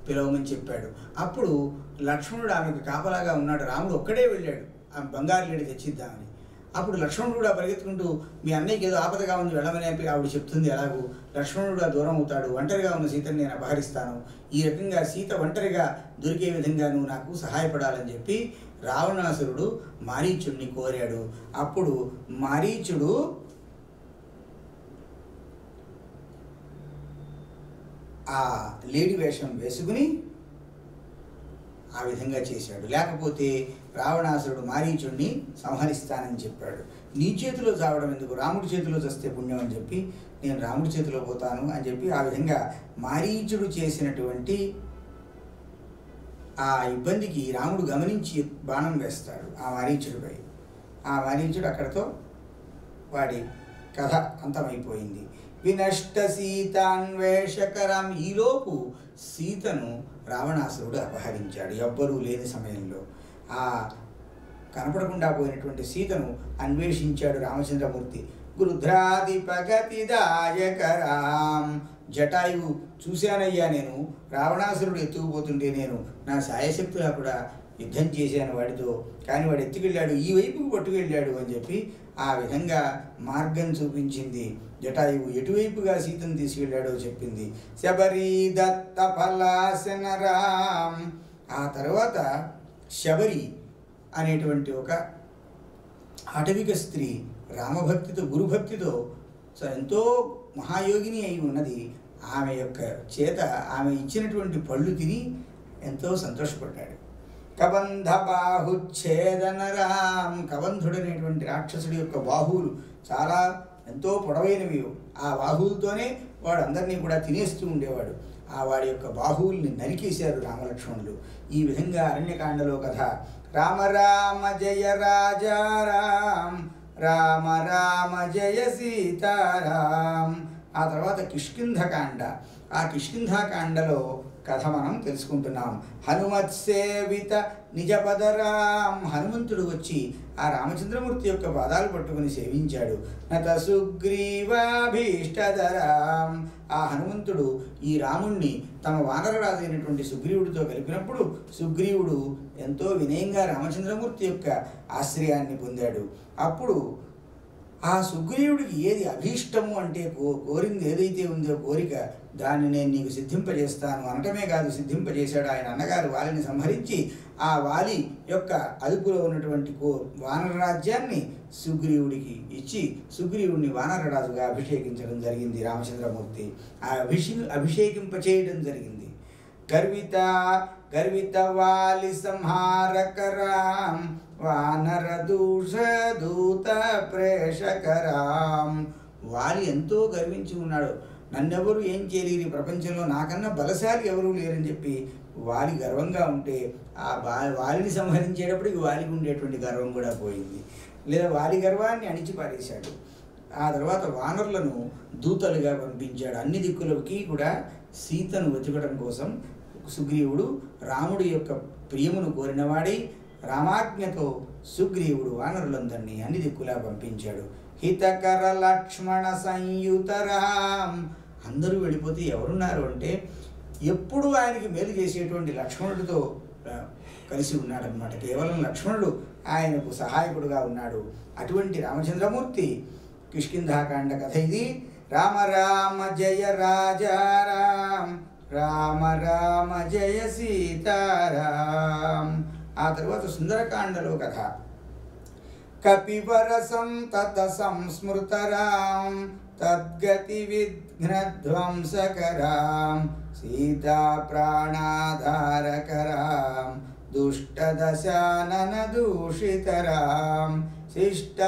పిలవమని చెప్పాడు. అప్పుడు లక్ష్మణుడు ఆమెకు కాపలాగా ఉన్నాడు. రాముడు ఒక్కడే వెళ్ళాడు. ఆమె బంగారు లేడి తెచ్చిద్దామని. అప్పుడు లక్ష్మణుడు కూడా పరిగెత్తుకుంటూ మీ అన్నయ్యకి ఏదో ఆపదగా ఉంది వెళ్ళమని చెప్పి ఆవిడ చెప్తుంది. ఎలాగూ లక్ష్మణుడు కూడా దూరం అవుతాడు. ఒంటరిగా ఉన్న సీతని నేను అపహరిస్తాను. ఈ రకంగా సీత ఒంటరిగా దొరికే విధంగా నువ్వు నాకు సహాయపడాలని చెప్పి రావణాసురుడు మారీచుడిని కోరాడు. అప్పుడు మారీచుడు ఆ లేడి వేషం వేసుకుని ఆ విధంగా చేశాడు. లేకపోతే రావణాసురుడు మారీచుడిని సంహరిస్తానని చెప్పాడు. నీ చేతిలో చావడం ఎందుకు? రాముడి చేతిలో చస్తే పుణ్యం అని చెప్పి నేను రాముడి చేతిలో పోతాను అని చెప్పి ఆ విధంగా మారీచుడు చేసినటువంటి ఆ ఇబ్బందికి రాముడు గమనించి బాణం వేస్తాడు ఆ మారీచుడిపై. ఆ మారీచుడు అక్కడతో వాడి కథ అంతమైపోయింది. వినష్ట సీతాన్వేషకరం ఈలోపు సీతను రావణాసురుడు అపహరించాడు. ఎవ్వరూ లేని సమయంలో ఆ కనపడకుండా పోయినటువంటి సీతను అన్వేషించాడు రామచంద్రమూర్తి. గృధ్రాధిపగతిదాయకరాం జటాయువు చూశానయ్యా నేను. రావణాసురుడు ఎత్తుకుపోతుంటే నేను నా సాయశక్తులా కూడా యుద్ధం చేశాను వాడితో. కానీ వాడు ఎత్తుకెళ్ళాడు. ఈ వైపుకు పట్టుకెళ్ళాడు అని చెప్పి ఆ విధంగా మార్గం చూపించింది. జటాయువు ఎటువైపుగా సీతను తీసుకెళ్ళాడో చెప్పింది. శబరి దత్త ఫలాసనరాం ఆ తర్వాత శబరి అనేటువంటి ఒక ఆటవిక స్త్రీ రామభక్తితో గురుభక్తితో ఎంతో మహాయోగిని అయి ఉన్నది. ఆమె యొక్క చేత ఆమె ఇచ్చినటువంటి పళ్ళు తిని ఎంతో సంతోషపడ్డాడు. కబంధ బాహుచ్ఛేదనరాం కబంధుడనేటువంటి రాక్షసుడి యొక్క బాహువులు చాలా ఎంతో పొడవైనవి. ఆ బాహువులతోనే వాడు అందరినీ కూడా తినేస్తూ ఉండేవాడు. ఆ వాడి యొక్క బాహువుల్ని నరికేశారు రామలక్ష్మణులు. ఈ విధంగా అరణ్యకాండలో కథ. రామ రామ జయ రాజారాం. రామ రామ జయ సీతారాం. ఆ తర్వాత కిష్కింధకాండ. ఆ కిష్కింధకాండలో కథ మనం తెలుసుకుంటున్నాం. హనుమత్ సేవిత నిజపదరాం. హనుమంతుడు వచ్చి ఆ రామచంద్రమూర్తి యొక్క పాదాలు పట్టుకుని సేవించాడు. నత సుగ్రీవాభీష్టధరాం. ఆ హనుమంతుడు ఈ రాముణ్ణి తమ వానరరాజు అయినటువంటి సుగ్రీవుడితో కలిపినప్పుడు సుగ్రీవుడు ఎంతో వినయంగా రామచంద్రమూర్తి యొక్క ఆశ్రయాన్ని పొందాడు. అప్పుడు ఆ సుగ్రీవుడికి ఏది అభీష్టము అంటే కో కోరింది ఏదైతే ఉందో కోరిక దాన్ని నేను నీకు సిద్ధింపజేస్తాను అనటమే కాదు సిద్ధింపజేశాడు ఆయన అన్నగారు వాలిని సంహరించి ఆ వాలి యొక్క అదుపులో ఉన్నటువంటి కో వానర రాజ్యాన్ని సుగ్రీవుడికి ఇచ్చి సుగ్రీవుడిని వానరరాజుగా అభిషేకించడం జరిగింది రామచంద్రమూర్తి. ఆ అభిషే అభిషేకింపచేయడం జరిగింది. గర్విత గర్విత వాలి సంహారకరాం వానర దూత ప్రేషకరాం. వారి ఎంతో గర్వించి ఉన్నాడు. నన్నెవరు ఏం చేయలేరు ఈ ప్రపంచంలో. నాకన్నా బలశాలి ఎవరూ లేరని చెప్పి వాలి గర్వంగా ఉంటే ఆ బా వాలిని సంహరించేటప్పటికి వాలికి ఉండేటువంటి గర్వం కూడా పోయింది. లేదా వాలి గర్వాన్ని అణిచిపారేశాడు. ఆ తర్వాత వానరులను దూతలుగా పంపించాడు. అన్ని దిక్కులకి కూడా సీతను వెతకడం కోసం సుగ్రీవుడు రాముడి యొక్క ప్రియమును కోరినవాడి రామాజ్ఞతో సుగ్రీవుడు వానరులందరినీ అన్ని దిక్కులా పంపించాడు. హితకర లక్ష్మణ సంయుతరాం అందరూ వెళ్ళిపోతే ఎవరున్నారు అంటే ఎప్పుడు ఆయనకి మేలు చేసేటువంటి లక్ష్మణుడితో కలిసి ఉన్నాడనమాట కేవలం లక్ష్మణుడు ఆయనకు సహాయకుడుగా ఉన్నాడు. అటువంటి రామచంద్రమూర్తి కిష్కింధాకాండ కథ ఇది. రామ రామ జయ రాజారాం రామ. రామ జయ సీతారాం ఆ తర్వాత సుందరకాండలో కథ. కపివరసం తత సంస్మృతరాం తద్గతి విఘ్నధ్వంసకరాం సీతా ప్రాణాధారకరాం దుష్టదశానన దూషితరాం శిష్ట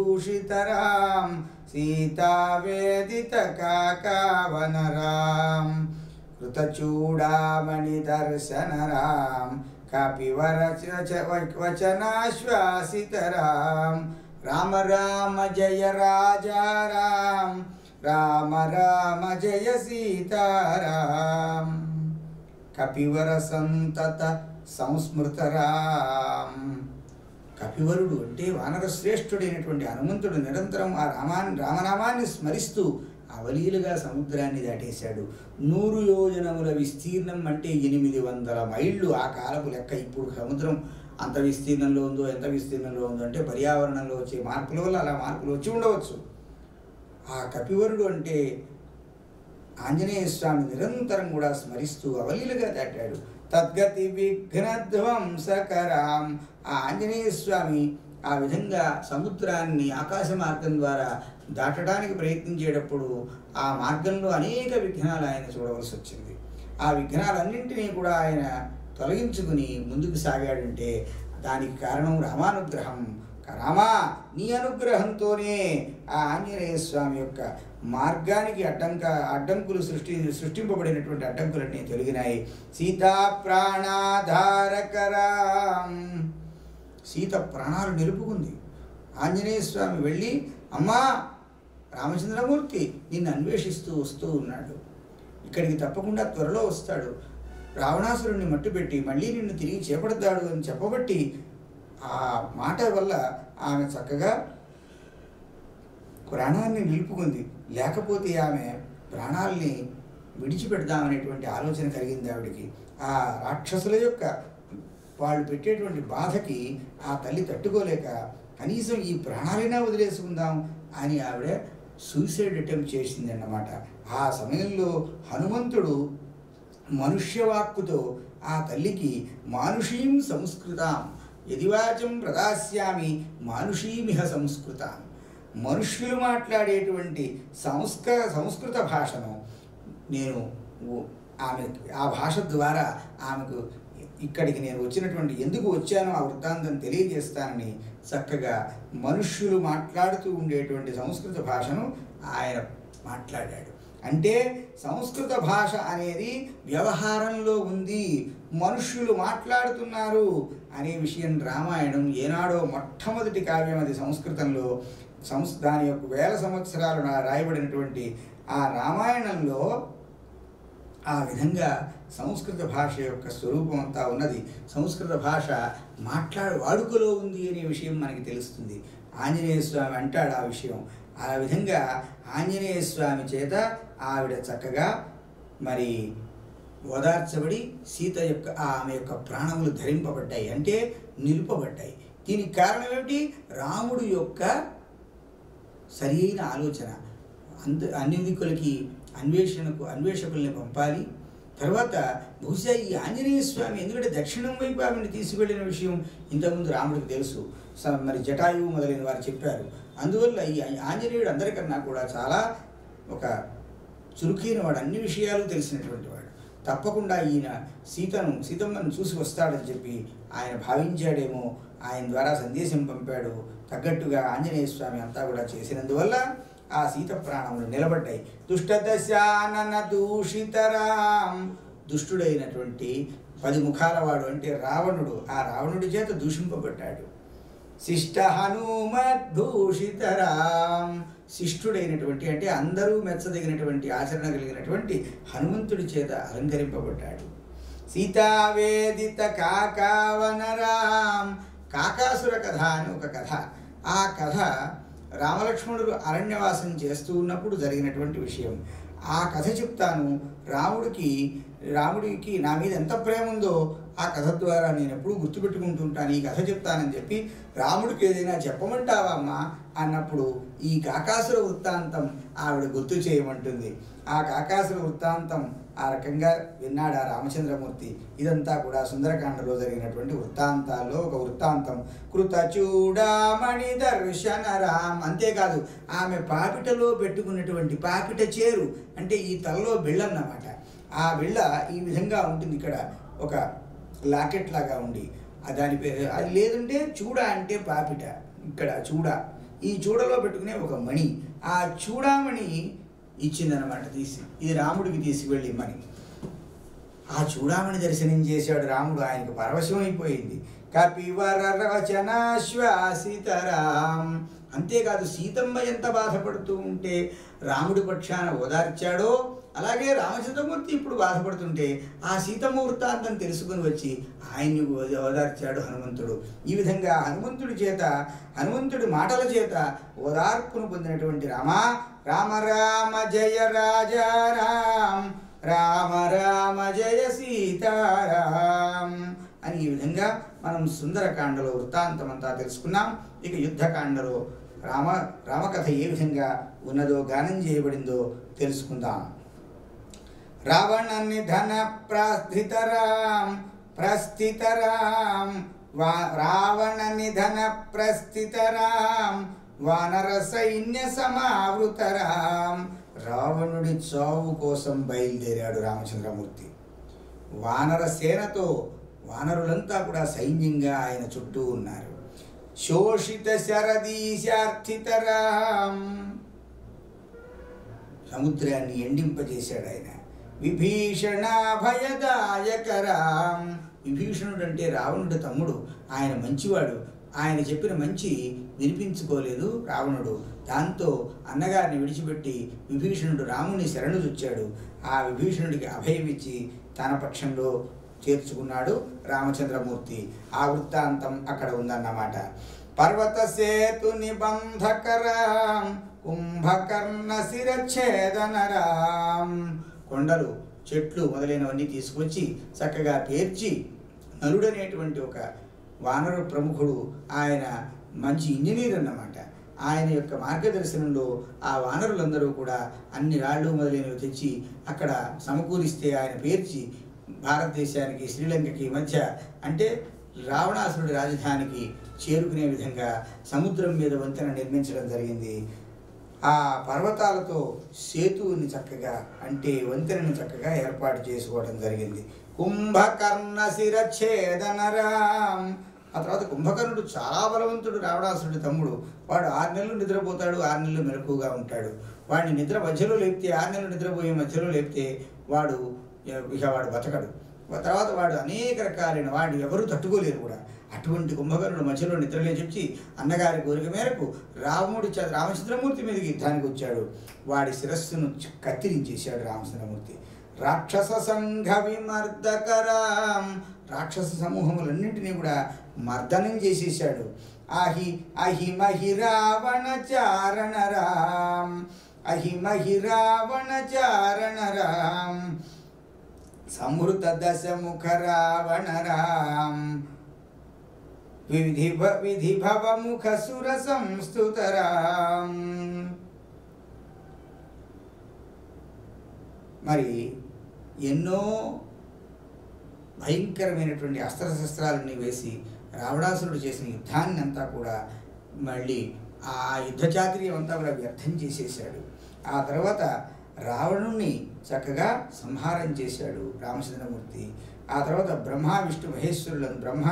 హనుమద్భూషితరాం సీతావేదిత కాకావనరాం కృతచూడామణి దర్శనరాం కపివర రామ రామ జయ రాజా రామ రామ జయ సీతారాం కపివర సంతత సంస్మృతరాం కపివరుడు అంటే వానర శ్రేష్ఠుడైనటువంటి హనుమంతుడు నిరంతరం ఆ రామాన్ని రామనామాన్ని స్మరిస్తూ అవలీలుగా సముద్రాన్ని దాటేశాడు. నూరు యోజనముల విస్తీర్ణం అంటే ఎనిమిది వందల మైళ్ళు. ఆ కాలపు లెక్క ఇప్పుడు సముద్రం అంత విస్తీర్ణంలో ఉందో ఎంత విస్తీర్ణంలో ఉందో అంటే పర్యావరణంలో వచ్చే మార్పుల వల్ల అలా మార్పులు వచ్చి ఉండవచ్చు. ఆ కపివరుడు అంటే ఆంజనేయ స్వామి నిరంతరం కూడా స్మరిస్తూ అవలీలుగా దాటాడు. తద్గతి విఘ్నధ్వంసకరాం. ఆ ఆంజనేయ స్వామి ఆ విధంగా సముద్రాన్ని ఆకాశ మార్గం ద్వారా దాటడానికి ప్రయత్నించేటప్పుడు ఆ మార్గంలో అనేక విఘ్నాలు ఆయన చూడవలసి వచ్చింది. ఆ విఘ్నాలన్నింటినీ కూడా ఆయన తొలగించుకుని ముందుకు సాగాడంటే దానికి కారణం రామానుగ్రహం. రామా నీ అనుగ్రహంతోనే ఆ ఆంజనేయ స్వామి యొక్క మార్గానికి అడ్డంక అడ్డంకులు సృష్టి సృష్టింపబడినటువంటి అడ్డంకులన్నీ తొలగినాయి. సీతా ప్రాణాధారకరాం. సీత ప్రాణాలు నిలుపుకుంది. ఆంజనేయ స్వామి వెళ్ళి అమ్మా రామచంద్రమూర్తి నిన్ను అన్వేషిస్తూ వస్తూ ఉన్నాడు. ఇక్కడికి తప్పకుండా త్వరలో వస్తాడు. రావణాసురుణ్ణి మట్టుపెట్టి మళ్ళీ నిన్ను తిరిగి చేపడతాడు అని చెప్పబట్టి ఆ మాట వల్ల ఆమె చక్కగా ప్రాణాన్ని నిలుపుకుంది. లేకపోతే ఆమె ప్రాణాల్ని విడిచిపెడదామనేటువంటి ఆలోచన కలిగింది ఆవిడికి. ఆ రాక్షసుల యొక్క వాళ్ళు పెట్టేటువంటి బాధకి ఆ తల్లి తట్టుకోలేక కనీసం ఈ ప్రాణాలైనా వదిలేసుకుందాం అని ఆవిడ సూసైడ్ అటెంప్ట్ చేసింది అన్నమాట ఆ సమయంలో హనుమంతుడు మనుష్యవాక్కుతో ఆ తల్లికి మానుషీం సంస్కృతాం యదివాచం ప్రదాస్యామి మానుషీమిహ సంస్కృతాం మనుష్యులు మాట్లాడేటువంటి సంస్క సంస్కృత భాషను నేను ఆమె ఆ భాష ద్వారా ఆమెకు ఇక్కడికి నేను వచ్చినటువంటి ఎందుకు వచ్చానో ఆ వృత్తాంతం తెలియజేస్తానని చక్కగా మనుష్యులు మాట్లాడుతూ ఉండేటువంటి సంస్కృత భాషను ఆయన మాట్లాడాడు. అంటే సంస్కృత భాష అనేది వ్యవహారంలో ఉంది మనుష్యులు మాట్లాడుతున్నారు అనే విషయం రామాయణం ఏనాడో మొట్టమొదటి కావ్యం అది సంస్కృతంలో సంస్ దాని యొక్క వేల సంవత్సరాలు రాయబడినటువంటి ఆ రామాయణంలో ఆ విధంగా సంస్కృత భాష యొక్క స్వరూపం అంతా ఉన్నది. సంస్కృత భాష మాట్లాడు వాడుకలో ఉంది అనే విషయం మనకి తెలుస్తుంది. ఆంజనేయ స్వామి అంటాడు ఆ విషయం. ఆ విధంగా ఆంజనేయ స్వామి చేత ఆవిడ చక్కగా మరి ఓదార్చబడి సీత యొక్క ఆమె యొక్క ప్రాణములు ధరింపబడ్డాయి. అంటే నిలుపబడ్డాయి. దీనికి కారణం ఏమిటి? రాముడు యొక్క సరైన ఆలోచన. అంత అన్ని దిక్కులకి అన్వేషణకు అన్వేషకుల్ని పంపాలి. తర్వాత బహుశా ఈ ఆంజనేయ స్వామి ఎందుకంటే దక్షిణం వైపు ఆమెను తీసుకువెళ్ళిన విషయం ఇంతకుముందు రాముడికి తెలుసు. స- మరి జటాయువు మొదలైన వారు చెప్పారు. అందువల్ల ఈ ఆంజనేయుడు అందరికన్నా కూడా చాలా ఒక చురుకైన వాడు అన్ని విషయాలు తెలిసినటువంటి వాడు. తప్పకుండా ఈయన సీతను సీతమ్మను చూసి వస్తాడని చెప్పి ఆయన భావించాడేమో ఆయన ద్వారా సందేశం పంపాడు. తగ్గట్టుగా ఆంజనేయ స్వామి అంతా కూడా చేసినందువల్ల ఆ సీత ప్రాణములు నిలబడ్డాయి. దుష్టదశానన దూషితరాం. దుష్టుడైనటువంటి పది ముఖాల వాడు అంటే రావణుడు. ఆ రావణుడి చేత దూషింపబడ్డాడు. శిష్ట హనుమద్భూషితరాం శిష్టుడైనటువంటి అంటే అందరూ మెచ్చదగినటువంటి ఆచరణ కలిగినటువంటి హనుమంతుడి చేత అలంకరింపబడ్డాడు. సీతావేదిత కాకావనరాం. కాకాసుర కథ అని ఒక కథ. ఆ కథ రామలక్ష్మణుడు అరణ్యవాసం చేస్తూ ఉన్నప్పుడు జరిగినటువంటి విషయం. ఆ కథ చెప్తాను. రాముడికి రాముడికి నా మీద ఎంత ప్రేమ ఉందో ఆ కథ ద్వారా నేను ఎప్పుడూ గుర్తుపెట్టుకుంటుంటాను. ఈ కథ చెప్తానని చెప్పి రాముడికి ఏదైనా చెప్పమంటావా అమ్మా? అన్నప్పుడు ఈ కాకాసుర వృత్తాంతం ఆవిడ గుర్తు చేయమంటుంది. ఆ కాకాసుర వృత్తాంతం ఆ రకంగా విన్నాడు ఆ రామచంద్రమూర్తి. ఇదంతా కూడా సుందరకాండలో జరిగినటువంటి వృత్తాంతాల్లో ఒక వృత్తాంతం. కృత చూడామణి దర్శన రామ్. అంతేకాదు ఆమె పాపిటలో పెట్టుకున్నటువంటి పాపిట చేరు అంటే ఈ తలలో బిళ్ళన్నమాట. ఆ బిళ్ళ ఈ విధంగా ఉంటుంది ఇక్కడ. ఒక లాకెట్ లాగా ఉండి దాని పేరు అది లేదంటే చూడ అంటే పాపిట. ఇక్కడ చూడ. ఈ చూడలో పెట్టుకునే ఒక మణి. ఆ చూడామణి ఇచ్చిందనమాట తీసి. ఇది రాముడికి తీసుకువెళ్ళి ఇమ్మని. ఆ చూడామణి దర్శనం చేశాడు రాముడు ఆయనకు పరవశం అయిపోయింది. కపివర అంతేకాదు సీతమ్మ ఎంత బాధపడుతూ ఉంటే రాముడి పక్షాన ఓదార్చాడో అలాగే రామచంద్రమూర్తి ఇప్పుడు బాధపడుతుంటే ఆ సీతమూర్తాంతం తెలుసుకుని వచ్చి ఆయన్ని ఓదార్చాడు హనుమంతుడు. ఈ విధంగా హనుమంతుడి చేత హనుమంతుడి మాటల చేత ఓదార్పును పొందినటువంటి రామ రామ రామ జయ రాజా రామ్ రామ రామ జయ సీతారాం అని ఈ విధంగా మనం సుందరకాండలో వృత్తాంతం అంతా తెలుసుకున్నాం. ఇక యుద్ధకాండలో రామ రామకథ ఏ విధంగా ఉన్నదో గానం చేయబడిందో తెలుసుకుందాం. రావణ నిధన ప్రస్థితరాం ప్రస్థితరాం వా రావణ నిధన ప్రస్థితరాం వానర సైన్య సమావృతరాం రావణుడి చావు కోసం బయలుదేరాడు రామచంద్రమూర్తి. వానర సేనతో వానరులంతా కూడా సైన్యంగా ఆయన చుట్టూ ఉన్నారు. శోషిత శరదీశార్థితరాం. సముద్రాన్ని ఎండింపజేశాడు ఆయన. విభీషణాభయదాయకరాం విభీషణుడు అంటే రావణుడి తమ్ముడు ఆయన మంచివాడు. ఆయన చెప్పిన మంచి వినిపించుకోలేదు రావణుడు. దాంతో అన్నగారిని విడిచిపెట్టి విభీషణుడు రాముని శరణు చుచ్చాడు ఆ విభీషణుడికి అభయమిచ్చి తన పక్షంలో చేర్చుకున్నాడు రామచంద్రమూర్తి. ఆ వృత్తాంతం అక్కడ ఉందన్నమాట. పర్వత సేతు నిబంధకరాం కుంభకర్ణ శిరఛేదనరాం కొండలు చెట్లు మొదలైనవన్నీ తీసుకొచ్చి చక్కగా పేర్చి నలుడనేటువంటి ఒక వానర ప్రముఖుడు ఆయన మంచి ఇంజనీర్ అన్నమాట. ఆయన యొక్క మార్గదర్శనంలో ఆ వానరులందరూ కూడా అన్ని రాళ్ళు మొదలైనవి తెచ్చి అక్కడ సమకూరిస్తే ఆయన పేర్చి భారతదేశానికి శ్రీలంకకి మధ్య అంటే రావణాసురుడి రాజధానికి చేరుకునే విధంగా సముద్రం మీద వంతెన నిర్మించడం జరిగింది. ఆ పర్వతాలతో సేతువుని చక్కగా అంటే వంతెనను చక్కగా ఏర్పాటు చేసుకోవడం జరిగింది. కుంభకర్ణ శిరఛేదనరాం ఆ తర్వాత కుంభకర్ణుడు చాలా బలవంతుడు రావణాసురుడి తమ్ముడు. వాడు ఆరు నెలలు నిద్రపోతాడు ఆరు నెలలు మెలకుగా ఉంటాడు. వాడిని నిద్ర మధ్యలో లేపితే ఆరు నెలలు నిద్రపోయే మధ్యలో లేపితే వాడు ఇక వాడు బతకడు. తర్వాత వాడు అనేక రకాలైన వాడు ఎవరు తట్టుకోలేరు కూడా. అటువంటి కుంభకర్ణుడు మధ్యలో నిద్రలేచి వచ్చి అన్నగారి కోరిక మేరకు రాముడి రామచంద్రమూర్తి మీదకి యుద్ధానికి వచ్చాడు. వాడి శిరస్సును కత్తిరించేశాడు రామచంద్రమూర్తి. రాక్షస సంఘ విమర్దకరాం రాక్షస సమూహములన్నింటినీ కూడా మర్దనం చేసేసాడు అహి అహిమహి రావణ చారణ రామ్ అహిమహి రావణ చారణ రామ్ సమృత దశముఖ రావణ రామ్ విధి భ- భవముఖ సుర సంస్తుతరాం మరి ఎన్నో భయంకరమైనటువంటి అస్త్రశస్త్రాలని వేసి రావణాసురుడు చేసిన యుద్ధాన్ని అంతా కూడా మళ్ళీ ఆ యుద్ధ చాతుర్యం అంతా కూడా వ్యర్థం చేసేసాడు ఆ తర్వాత రావణుణ్ణి చక్కగా సంహారం చేశాడు రామచంద్రమూర్తి. ఆ తర్వాత బ్రహ్మ విష్ణు మహేశ్వరులను బ్రహ్మ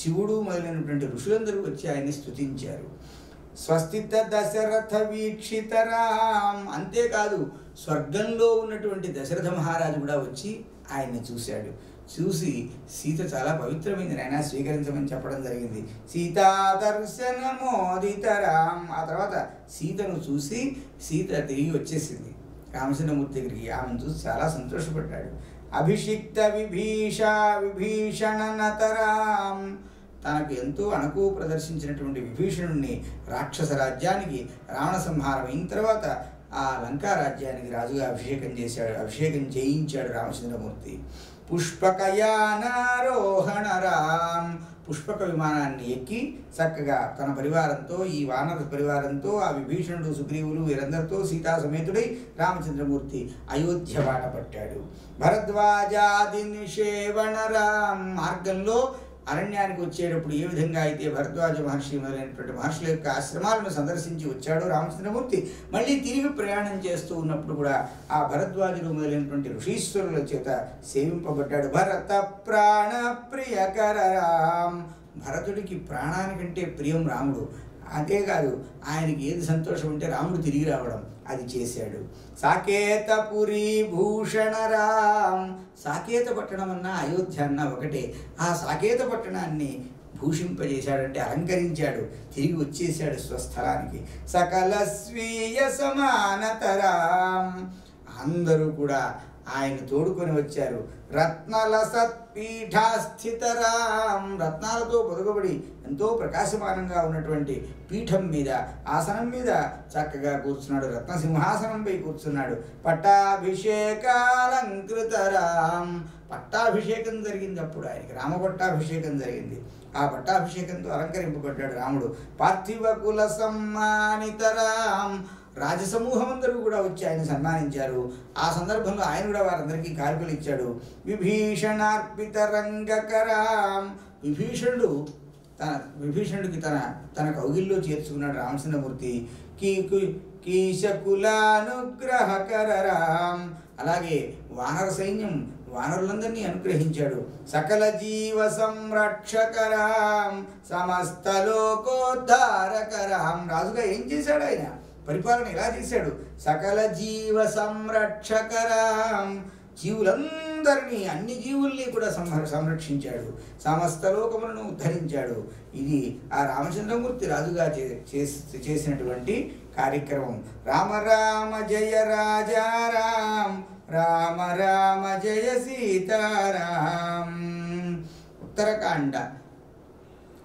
శివుడు మొదలైనటువంటి ఋషులందరూ వచ్చి ఆయన్ని స్తుతించారు. స్వస్తిత దశరథ వీక్షితరాం అంతేకాదు స్వర్గంలో ఉన్నటువంటి దశరథ మహారాజు కూడా వచ్చి ఆయన్ని చూశాడు. చూసి సీత చాలా పవిత్రమైంది నాయన స్వీకరించమని చెప్పడం జరిగింది. సీతా దర్శనమోదితరాం ఆ తర్వాత సీతను చూసి సీత తిరిగి వచ్చేసింది. రామచంద్రమూర్తి దగ్గరికి ఆమెను చూసి చాలా సంతోషపడ్డాడు. అభిషిక్త విభీష విభీషణ నతరాం తనకు ఎంతో అణకువ ప్రదర్శించినటువంటి విభీషణుణ్ణి రాక్షస రాజ్యానికి రావణ సంహారం అయిన తర్వాత ఆ లంకారాజ్యానికి రాజుగా అభిషేకం చేశాడు అభిషేకం చేయించాడు రామచంద్రమూర్తి. పుష్పకయానారోహణ రామ్ పుష్పక విమానాన్ని ఎక్కి చక్కగా తన పరివారంతో ఈ వానర పరివారంతో ఆ విభీషణుడు సుగ్రీవులు వీరందరితో సీతా సమేతుడై రామచంద్రమూర్తి అయోధ్య బాట పట్టాడు. భరద్వాజాది నిషేవణ రామ్ మార్గంలో అరణ్యానికి వచ్చేటప్పుడు ఏ విధంగా అయితే భరద్వాజ మహర్షి మొదలైనటువంటి మహర్షుల యొక్క ఆశ్రమాలను సందర్శించి వచ్చాడో రామచంద్రమూర్తి మళ్ళీ తిరిగి ప్రయాణం చేస్తూ ఉన్నప్పుడు కూడా ఆ భరద్వాజులు మొదలైనటువంటి ఋషీశ్వరుల చేత సేవింపబడ్డాడు. భరత ప్రాణ ప్రియకర రామ్ భరతుడికి ప్రాణానికంటే ప్రియం రాముడు. అంతేకాదు ఆయనకి ఏది సంతోషం ఉంటే రాముడు తిరిగి రావడం. అది చేశాడు. సాకేతపురి భూషణరాం సాకేత పట్టణం అన్న అయోధ్య అన్న ఒకటే. ఆ సాకేత పట్టణాన్ని భూషింపజేశాడంటే అలంకరించాడు. తిరిగి వచ్చేసాడు స్వస్థలానికి. సకల స్వీయ సమానతరాం. అందరూ కూడా ఆయన తోడుకొని వచ్చారు. రత్నల సత్పీఠాస్థితరాం. రత్నాలతో పొదగబడి ఎంతో ప్రకాశమానంగా ఉన్నటువంటి పీఠం మీద ఆసనం మీద చక్కగా కూర్చున్నాడు. రత్న సింహాసనంపై కూర్చున్నాడు. పట్టాభిషేకాలంకృతరాం. పట్టాభిషేకం జరిగింది అప్పుడు. ఆయనకి రామ పట్టాభిషేకం జరిగింది. ఆ పట్టాభిషేకంతో అలంకరింపబడ్డాడు రాముడు. పార్థివ కుల సమ్మానితరాం. రాజసమూహం అందరూ కూడా వచ్చి ఆయన సన్మానించారు. ఆ సందర్భంలో ఆయన కూడా వారందరికీ కానుకలు ఇచ్చాడు. విభీషణార్పిత రంగకరాం విభీషణుడు తన విభీషణుడికి తన తన కౌగిల్లో చేర్చుకున్నాడు రామచంద్రమూర్తి. కీ కీశకులానుగ్రహకరాం అలాగే వానర సైన్యం వానరులందరినీ అనుగ్రహించాడు. సకల జీవ సంరక్షకరాం. సమస్త లోకోద్ధారకరాం. రాజుగా ఏం చేశాడు ఆయన? పరిపాలన ఎలా చేశాడు? సకల జీవ సంరక్షకరాం. జీవులందరినీ అన్ని జీవుల్ని కూడా సంహర సంరక్షించాడు. సమస్త లోకములను ఉద్ధరించాడు. ఇది ఆ రామచంద్రమూర్తి రాజుగా చే చేస్- చేసినటువంటి కార్యక్రమం. రామ రామ జయ రాజా రామ్. రామ రామ జయ సీతారాం ఉత్తరకాండ.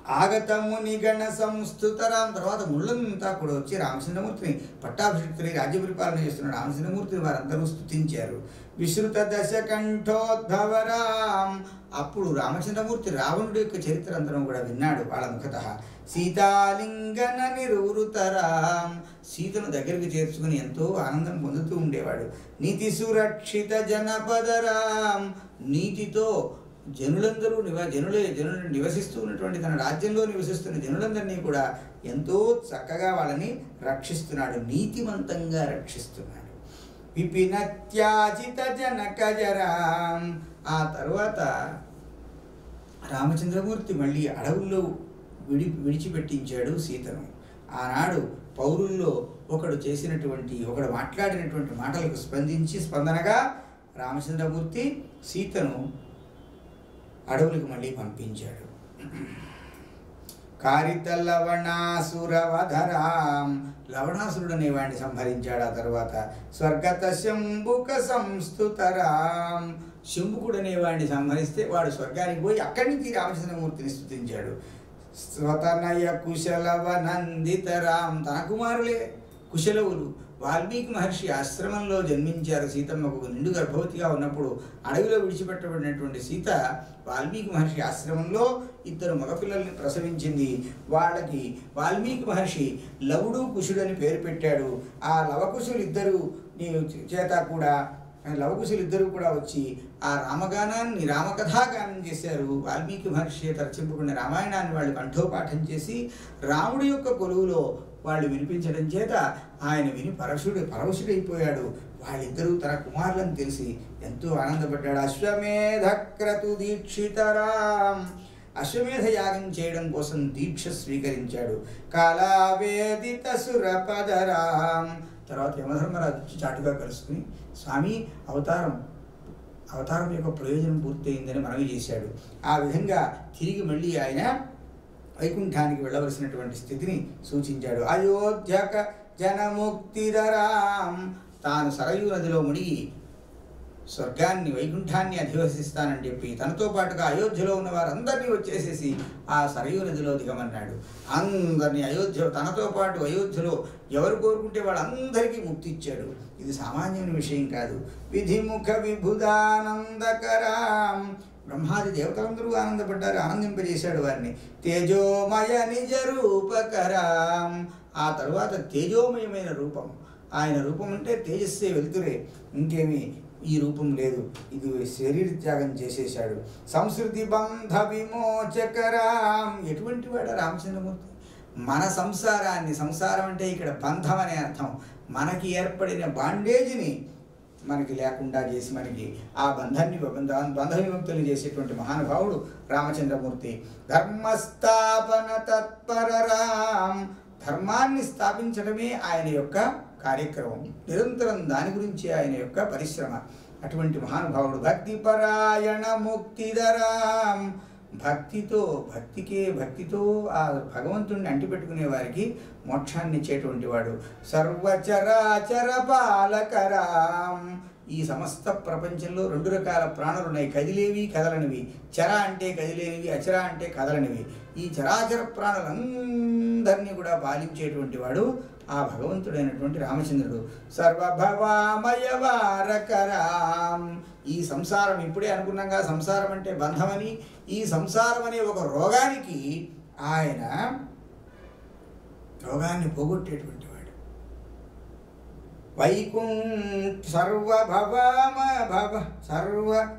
ఆగతముని గణ సంస్థుతరాం తర్వాత ముళ్ళంతా కూడా వచ్చి రామచంద్రమూర్తిని పట్టాభిషిక్తుని రాజ్య పరిపాలన చేస్తున్న రామచంద్రమూర్తిని వారందరూ స్థుతించారు విశ్రుత దశ కంఠోద్ధవరాం అప్పుడు రామచంద్రమూర్తి రావణుడి యొక్క చరిత్ర అందరం కూడా విన్నాడు వాళ్ళ ముఖత సీతాలింగన నిరుతరాం సీతను దగ్గరికి చేర్చుకుని ఎంతో ఆనందం పొందుతూ ఉండేవాడు. నీతి సురక్షిత జనపదరాం నీతితో జనులందరూ నివ జనులే జనులు నివసిస్తూ ఉన్నటువంటి తన రాజ్యంలో నివసిస్తున్న జనులందరినీ కూడా ఎంతో చక్కగా వాళ్ళని రక్షిస్తున్నాడు నీతివంతంగా రక్షిస్తున్నాడు. విపిన త్యాజిత జనకజరాం. ఆ తర్వాత రామచంద్రమూర్తి మళ్ళీ అడవుల్లో విడి విడిచిపెట్టించాడు సీతను. ఆనాడు పౌరుల్లో ఒకడు చేసినటువంటి ఒకడు మాట్లాడినటువంటి మాటలకు స్పందించి స్పందనగా రామచంద్రమూర్తి సీతను అడవులకు మళ్ళీ పంపించాడు. కారిత లవణాసురవధరాం లవణాసురుడు అనేవాడిని సంహరించాడు ఆ తర్వాత. స్వర్గత శంభుక సంస్థుతరాం. శంభుకుడు అనేవాడిని సంహరిస్తే వాడు స్వర్గానికి పోయి అక్కడి నుంచి రామచంద్రమూర్తిని స్థుతించాడు స్వతనయ కుశలవ నందితరాం తన కుమారులే కుశలవులు. వాల్మీకి మహర్షి ఆశ్రమంలో జన్మించారు సీతమ్మకు నిండు గర్భవతిగా ఉన్నప్పుడు అడవిలో విడిచిపెట్టబడినటువంటి సీత వాల్మీకి మహర్షి ఆశ్రమంలో ఇద్దరు మగపిల్లల్ని ప్రసవించింది. వాళ్ళకి వాల్మీకి మహర్షి లవుడు కుశుడని పేరు పెట్టాడు. ఆ లవకుశులు ఇద్దరు చేత కూడా లవకుశులు ఇద్దరు కూడా వచ్చి ఆ రామగానాన్ని రామకథాగానం చేశారు. వాల్మీకి మహర్షి తరచింపుకున్న రామాయణాన్ని వాళ్ళు కంఠోపాఠం చేసి రాముడి యొక్క కొలువులో వాళ్ళు వినిపించడం చేత ఆయన విని పరశుడు పరవశుడైపోయాడు. వాళ్ళిద్దరూ తన కుమారులను తెలిసి ఎంతో ఆనందపడ్డాడు అశ్వమేధక్రతు దీక్షితరాం. అశ్వమేధ యాగం చేయడం కోసం దీక్ష స్వీకరించాడు. కళావేదిత సురపదరాం. తర్వాత యమధర్మరాజు వచ్చి చాటుగా కలుసుకుని స్వామి అవతారం అవతారం యొక్క ప్రయోజనం పూర్తయిందని మనవి చేశాడు. ఆ విధంగా తిరిగి మళ్ళీ ఆయన వైకుంఠానికి వెళ్ళవలసినటువంటి స్థితిని సూచించాడు. అయోధ్యక జనముక్తిధరాం తాను సరయూ నదిలో మునిగి స్వర్గాన్ని వైకుంఠాన్ని అధివసిస్తానని చెప్పి తనతో పాటుగా అయోధ్యలో ఉన్న వారందరినీ వచ్చేసేసి ఆ సరయూ నదిలో దిగమన్నాడు. అందరినీ అయోధ్య తనతో పాటు అయోధ్యలో ఎవరు కోరుకుంటే వాళ్ళందరికీ ముక్తి ఇచ్చాడు. ఇది సామాన్యమైన విషయం కాదు. విధిముఖ విభుదానందకరాం. బ్రహ్మాది దేవతలందరూ ఆనందపడ్డారు ఆనందింపజేశాడు వారిని. తేజోమయ నిజ రూపకరాం. ఆ తరువాత తేజోమయమైన రూపం. ఆయన రూపం అంటే తేజస్సే వెలుతురే. ఇంకేమి ఈ రూపం లేదు. ఇది శరీర త్యాగం చేసేశాడు. సంస్కృతి బంధ విమోచకరాం. ఎటువంటి వాడు రామచంద్రమూర్తి? మన సంసారాన్ని సంసారం అంటే ఇక్కడ బంధం అనే అర్థం. మనకి ఏర్పడిన బాండేజ్ని మనకి లేకుండా చేసి మనకి ఆ బంధాన్ని బంధ బంధ విముక్తులు చేసేటువంటి మహానుభావుడు రామచంద్రమూర్తి. ధర్మస్థాపన తత్పరరాం ధర్మాన్ని స్థాపించడమే ఆయన యొక్క కార్యక్రమం. నిరంతరం దాని గురించి ఆయన యొక్క పరిశ్రమ. అటువంటి మహానుభావుడు భక్తిపరాయణ ముక్తిధరాం. భక్తితో భక్తికే భక్తితో ఆ భగవంతుణ్ణి అంటిపెట్టుకునే వారికి మోక్షాన్ని ఇచ్చేటువంటి వాడు. సర్వచరాచర పాలకరాం. ఈ సమస్త ప్రపంచంలో రెండు రకాల ప్రాణులు ఉన్నాయి కదిలేవి కదలనివి. చర అంటే కదిలేనివి అచర అంటే కదలనివి. ఈ చరాచర ప్రాణులందరినీ కూడా పాలించేటువంటి వాడు ఆ భగవంతుడైనటువంటి రామచంద్రుడు సర్వభవామయవారకరాం. ఈ సంసారం ఇప్పుడే అనుకున్నాగా సంసారం అంటే బంధమని. ఈ సంసారం అనే ఒక రోగానికి ఆయన రోగాన్ని పోగొట్టేటువంటి వాడు. వైకుంఠ సర్వభవామ భవ సర్వ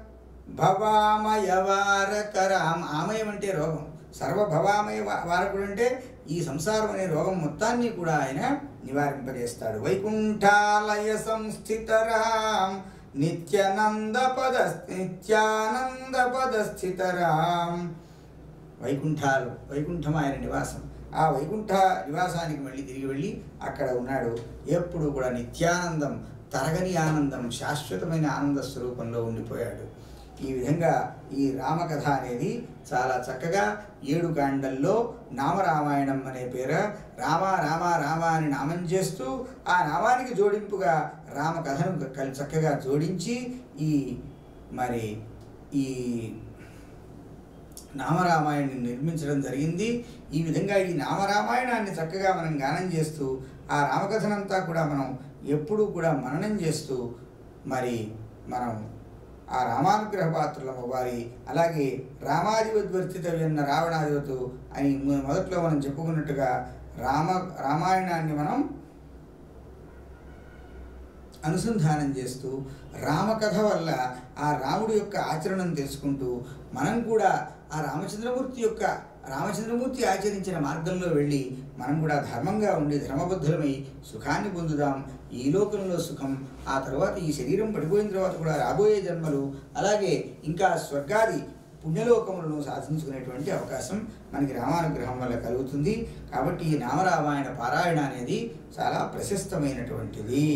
భవామయవారకరాం ఆమయం అంటే రోగం. సర్వభవామయ వారకుడు అంటే ఈ సంసారం అనే రోగం మొత్తాన్ని కూడా ఆయన నివారింపజేస్తాడు. వైకుంఠాలయ సంస్థితరాం నిత్యానంద పద నిత్యానంద పదస్థితరాం వైకుంఠాలు వైకుంఠం ఆయన నివాసం. ఆ వైకుంఠ నివాసానికి మళ్ళీ తిరిగి వెళ్ళి అక్కడ ఉన్నాడు. ఎప్పుడు కూడా నిత్యానందం తరగని ఆనందం శాశ్వతమైన ఆనంద స్వరూపంలో ఉండిపోయాడు. ఈ విధంగా ఈ రామకథ అనేది చాలా చక్కగా ఏడు కాండల్లో నామరామాయణం అనే పేర రామ రామ రామ అని నామం చేస్తూ ఆ నామానికి జోడింపుగా రామకథను చక్కగా జోడించి ఈ మరి ఈ నామరామాయణాన్ని నిర్మించడం జరిగింది. ఈ విధంగా ఈ నామరామాయణాన్ని చక్కగా మనం గానం చేస్తూ ఆ రామకథనంతా కూడా మనం ఎప్పుడూ కూడా మననం చేస్తూ మరి మనం ఆ రామానుగ్రహ పాత్రలం వారి అలాగే రామాధిపద్వర్తితవ్యన్న రావణాధిపతు అని మొదట్లో మనం చెప్పుకున్నట్టుగా రామ రామాయణాన్ని మనం అనుసంధానం చేస్తూ రామకథ వల్ల ఆ రాముడి యొక్క ఆచరణను తెలుసుకుంటూ మనం కూడా ఆ రామచంద్రమూర్తి యొక్క రామచంద్రమూర్తి ఆచరించిన మార్గంలో వెళ్ళి మనం కూడా ధర్మంగా ఉండి ధర్మబద్ధులమై సుఖాన్ని పొందుదాం. ఈ లోకంలో సుఖం ఆ తర్వాత ఈ శరీరం పడిపోయిన తర్వాత కూడా రాబోయే జన్మలు అలాగే ఇంకా స్వర్గాది పుణ్యలోకములను సాధించుకునేటువంటి అవకాశం మనకి రామానుగ్రహం వల్ల కలుగుతుంది. కాబట్టి ఈ నామరామాయణ పారాయణ అనేది చాలా ప్రశస్తమైనటువంటిది.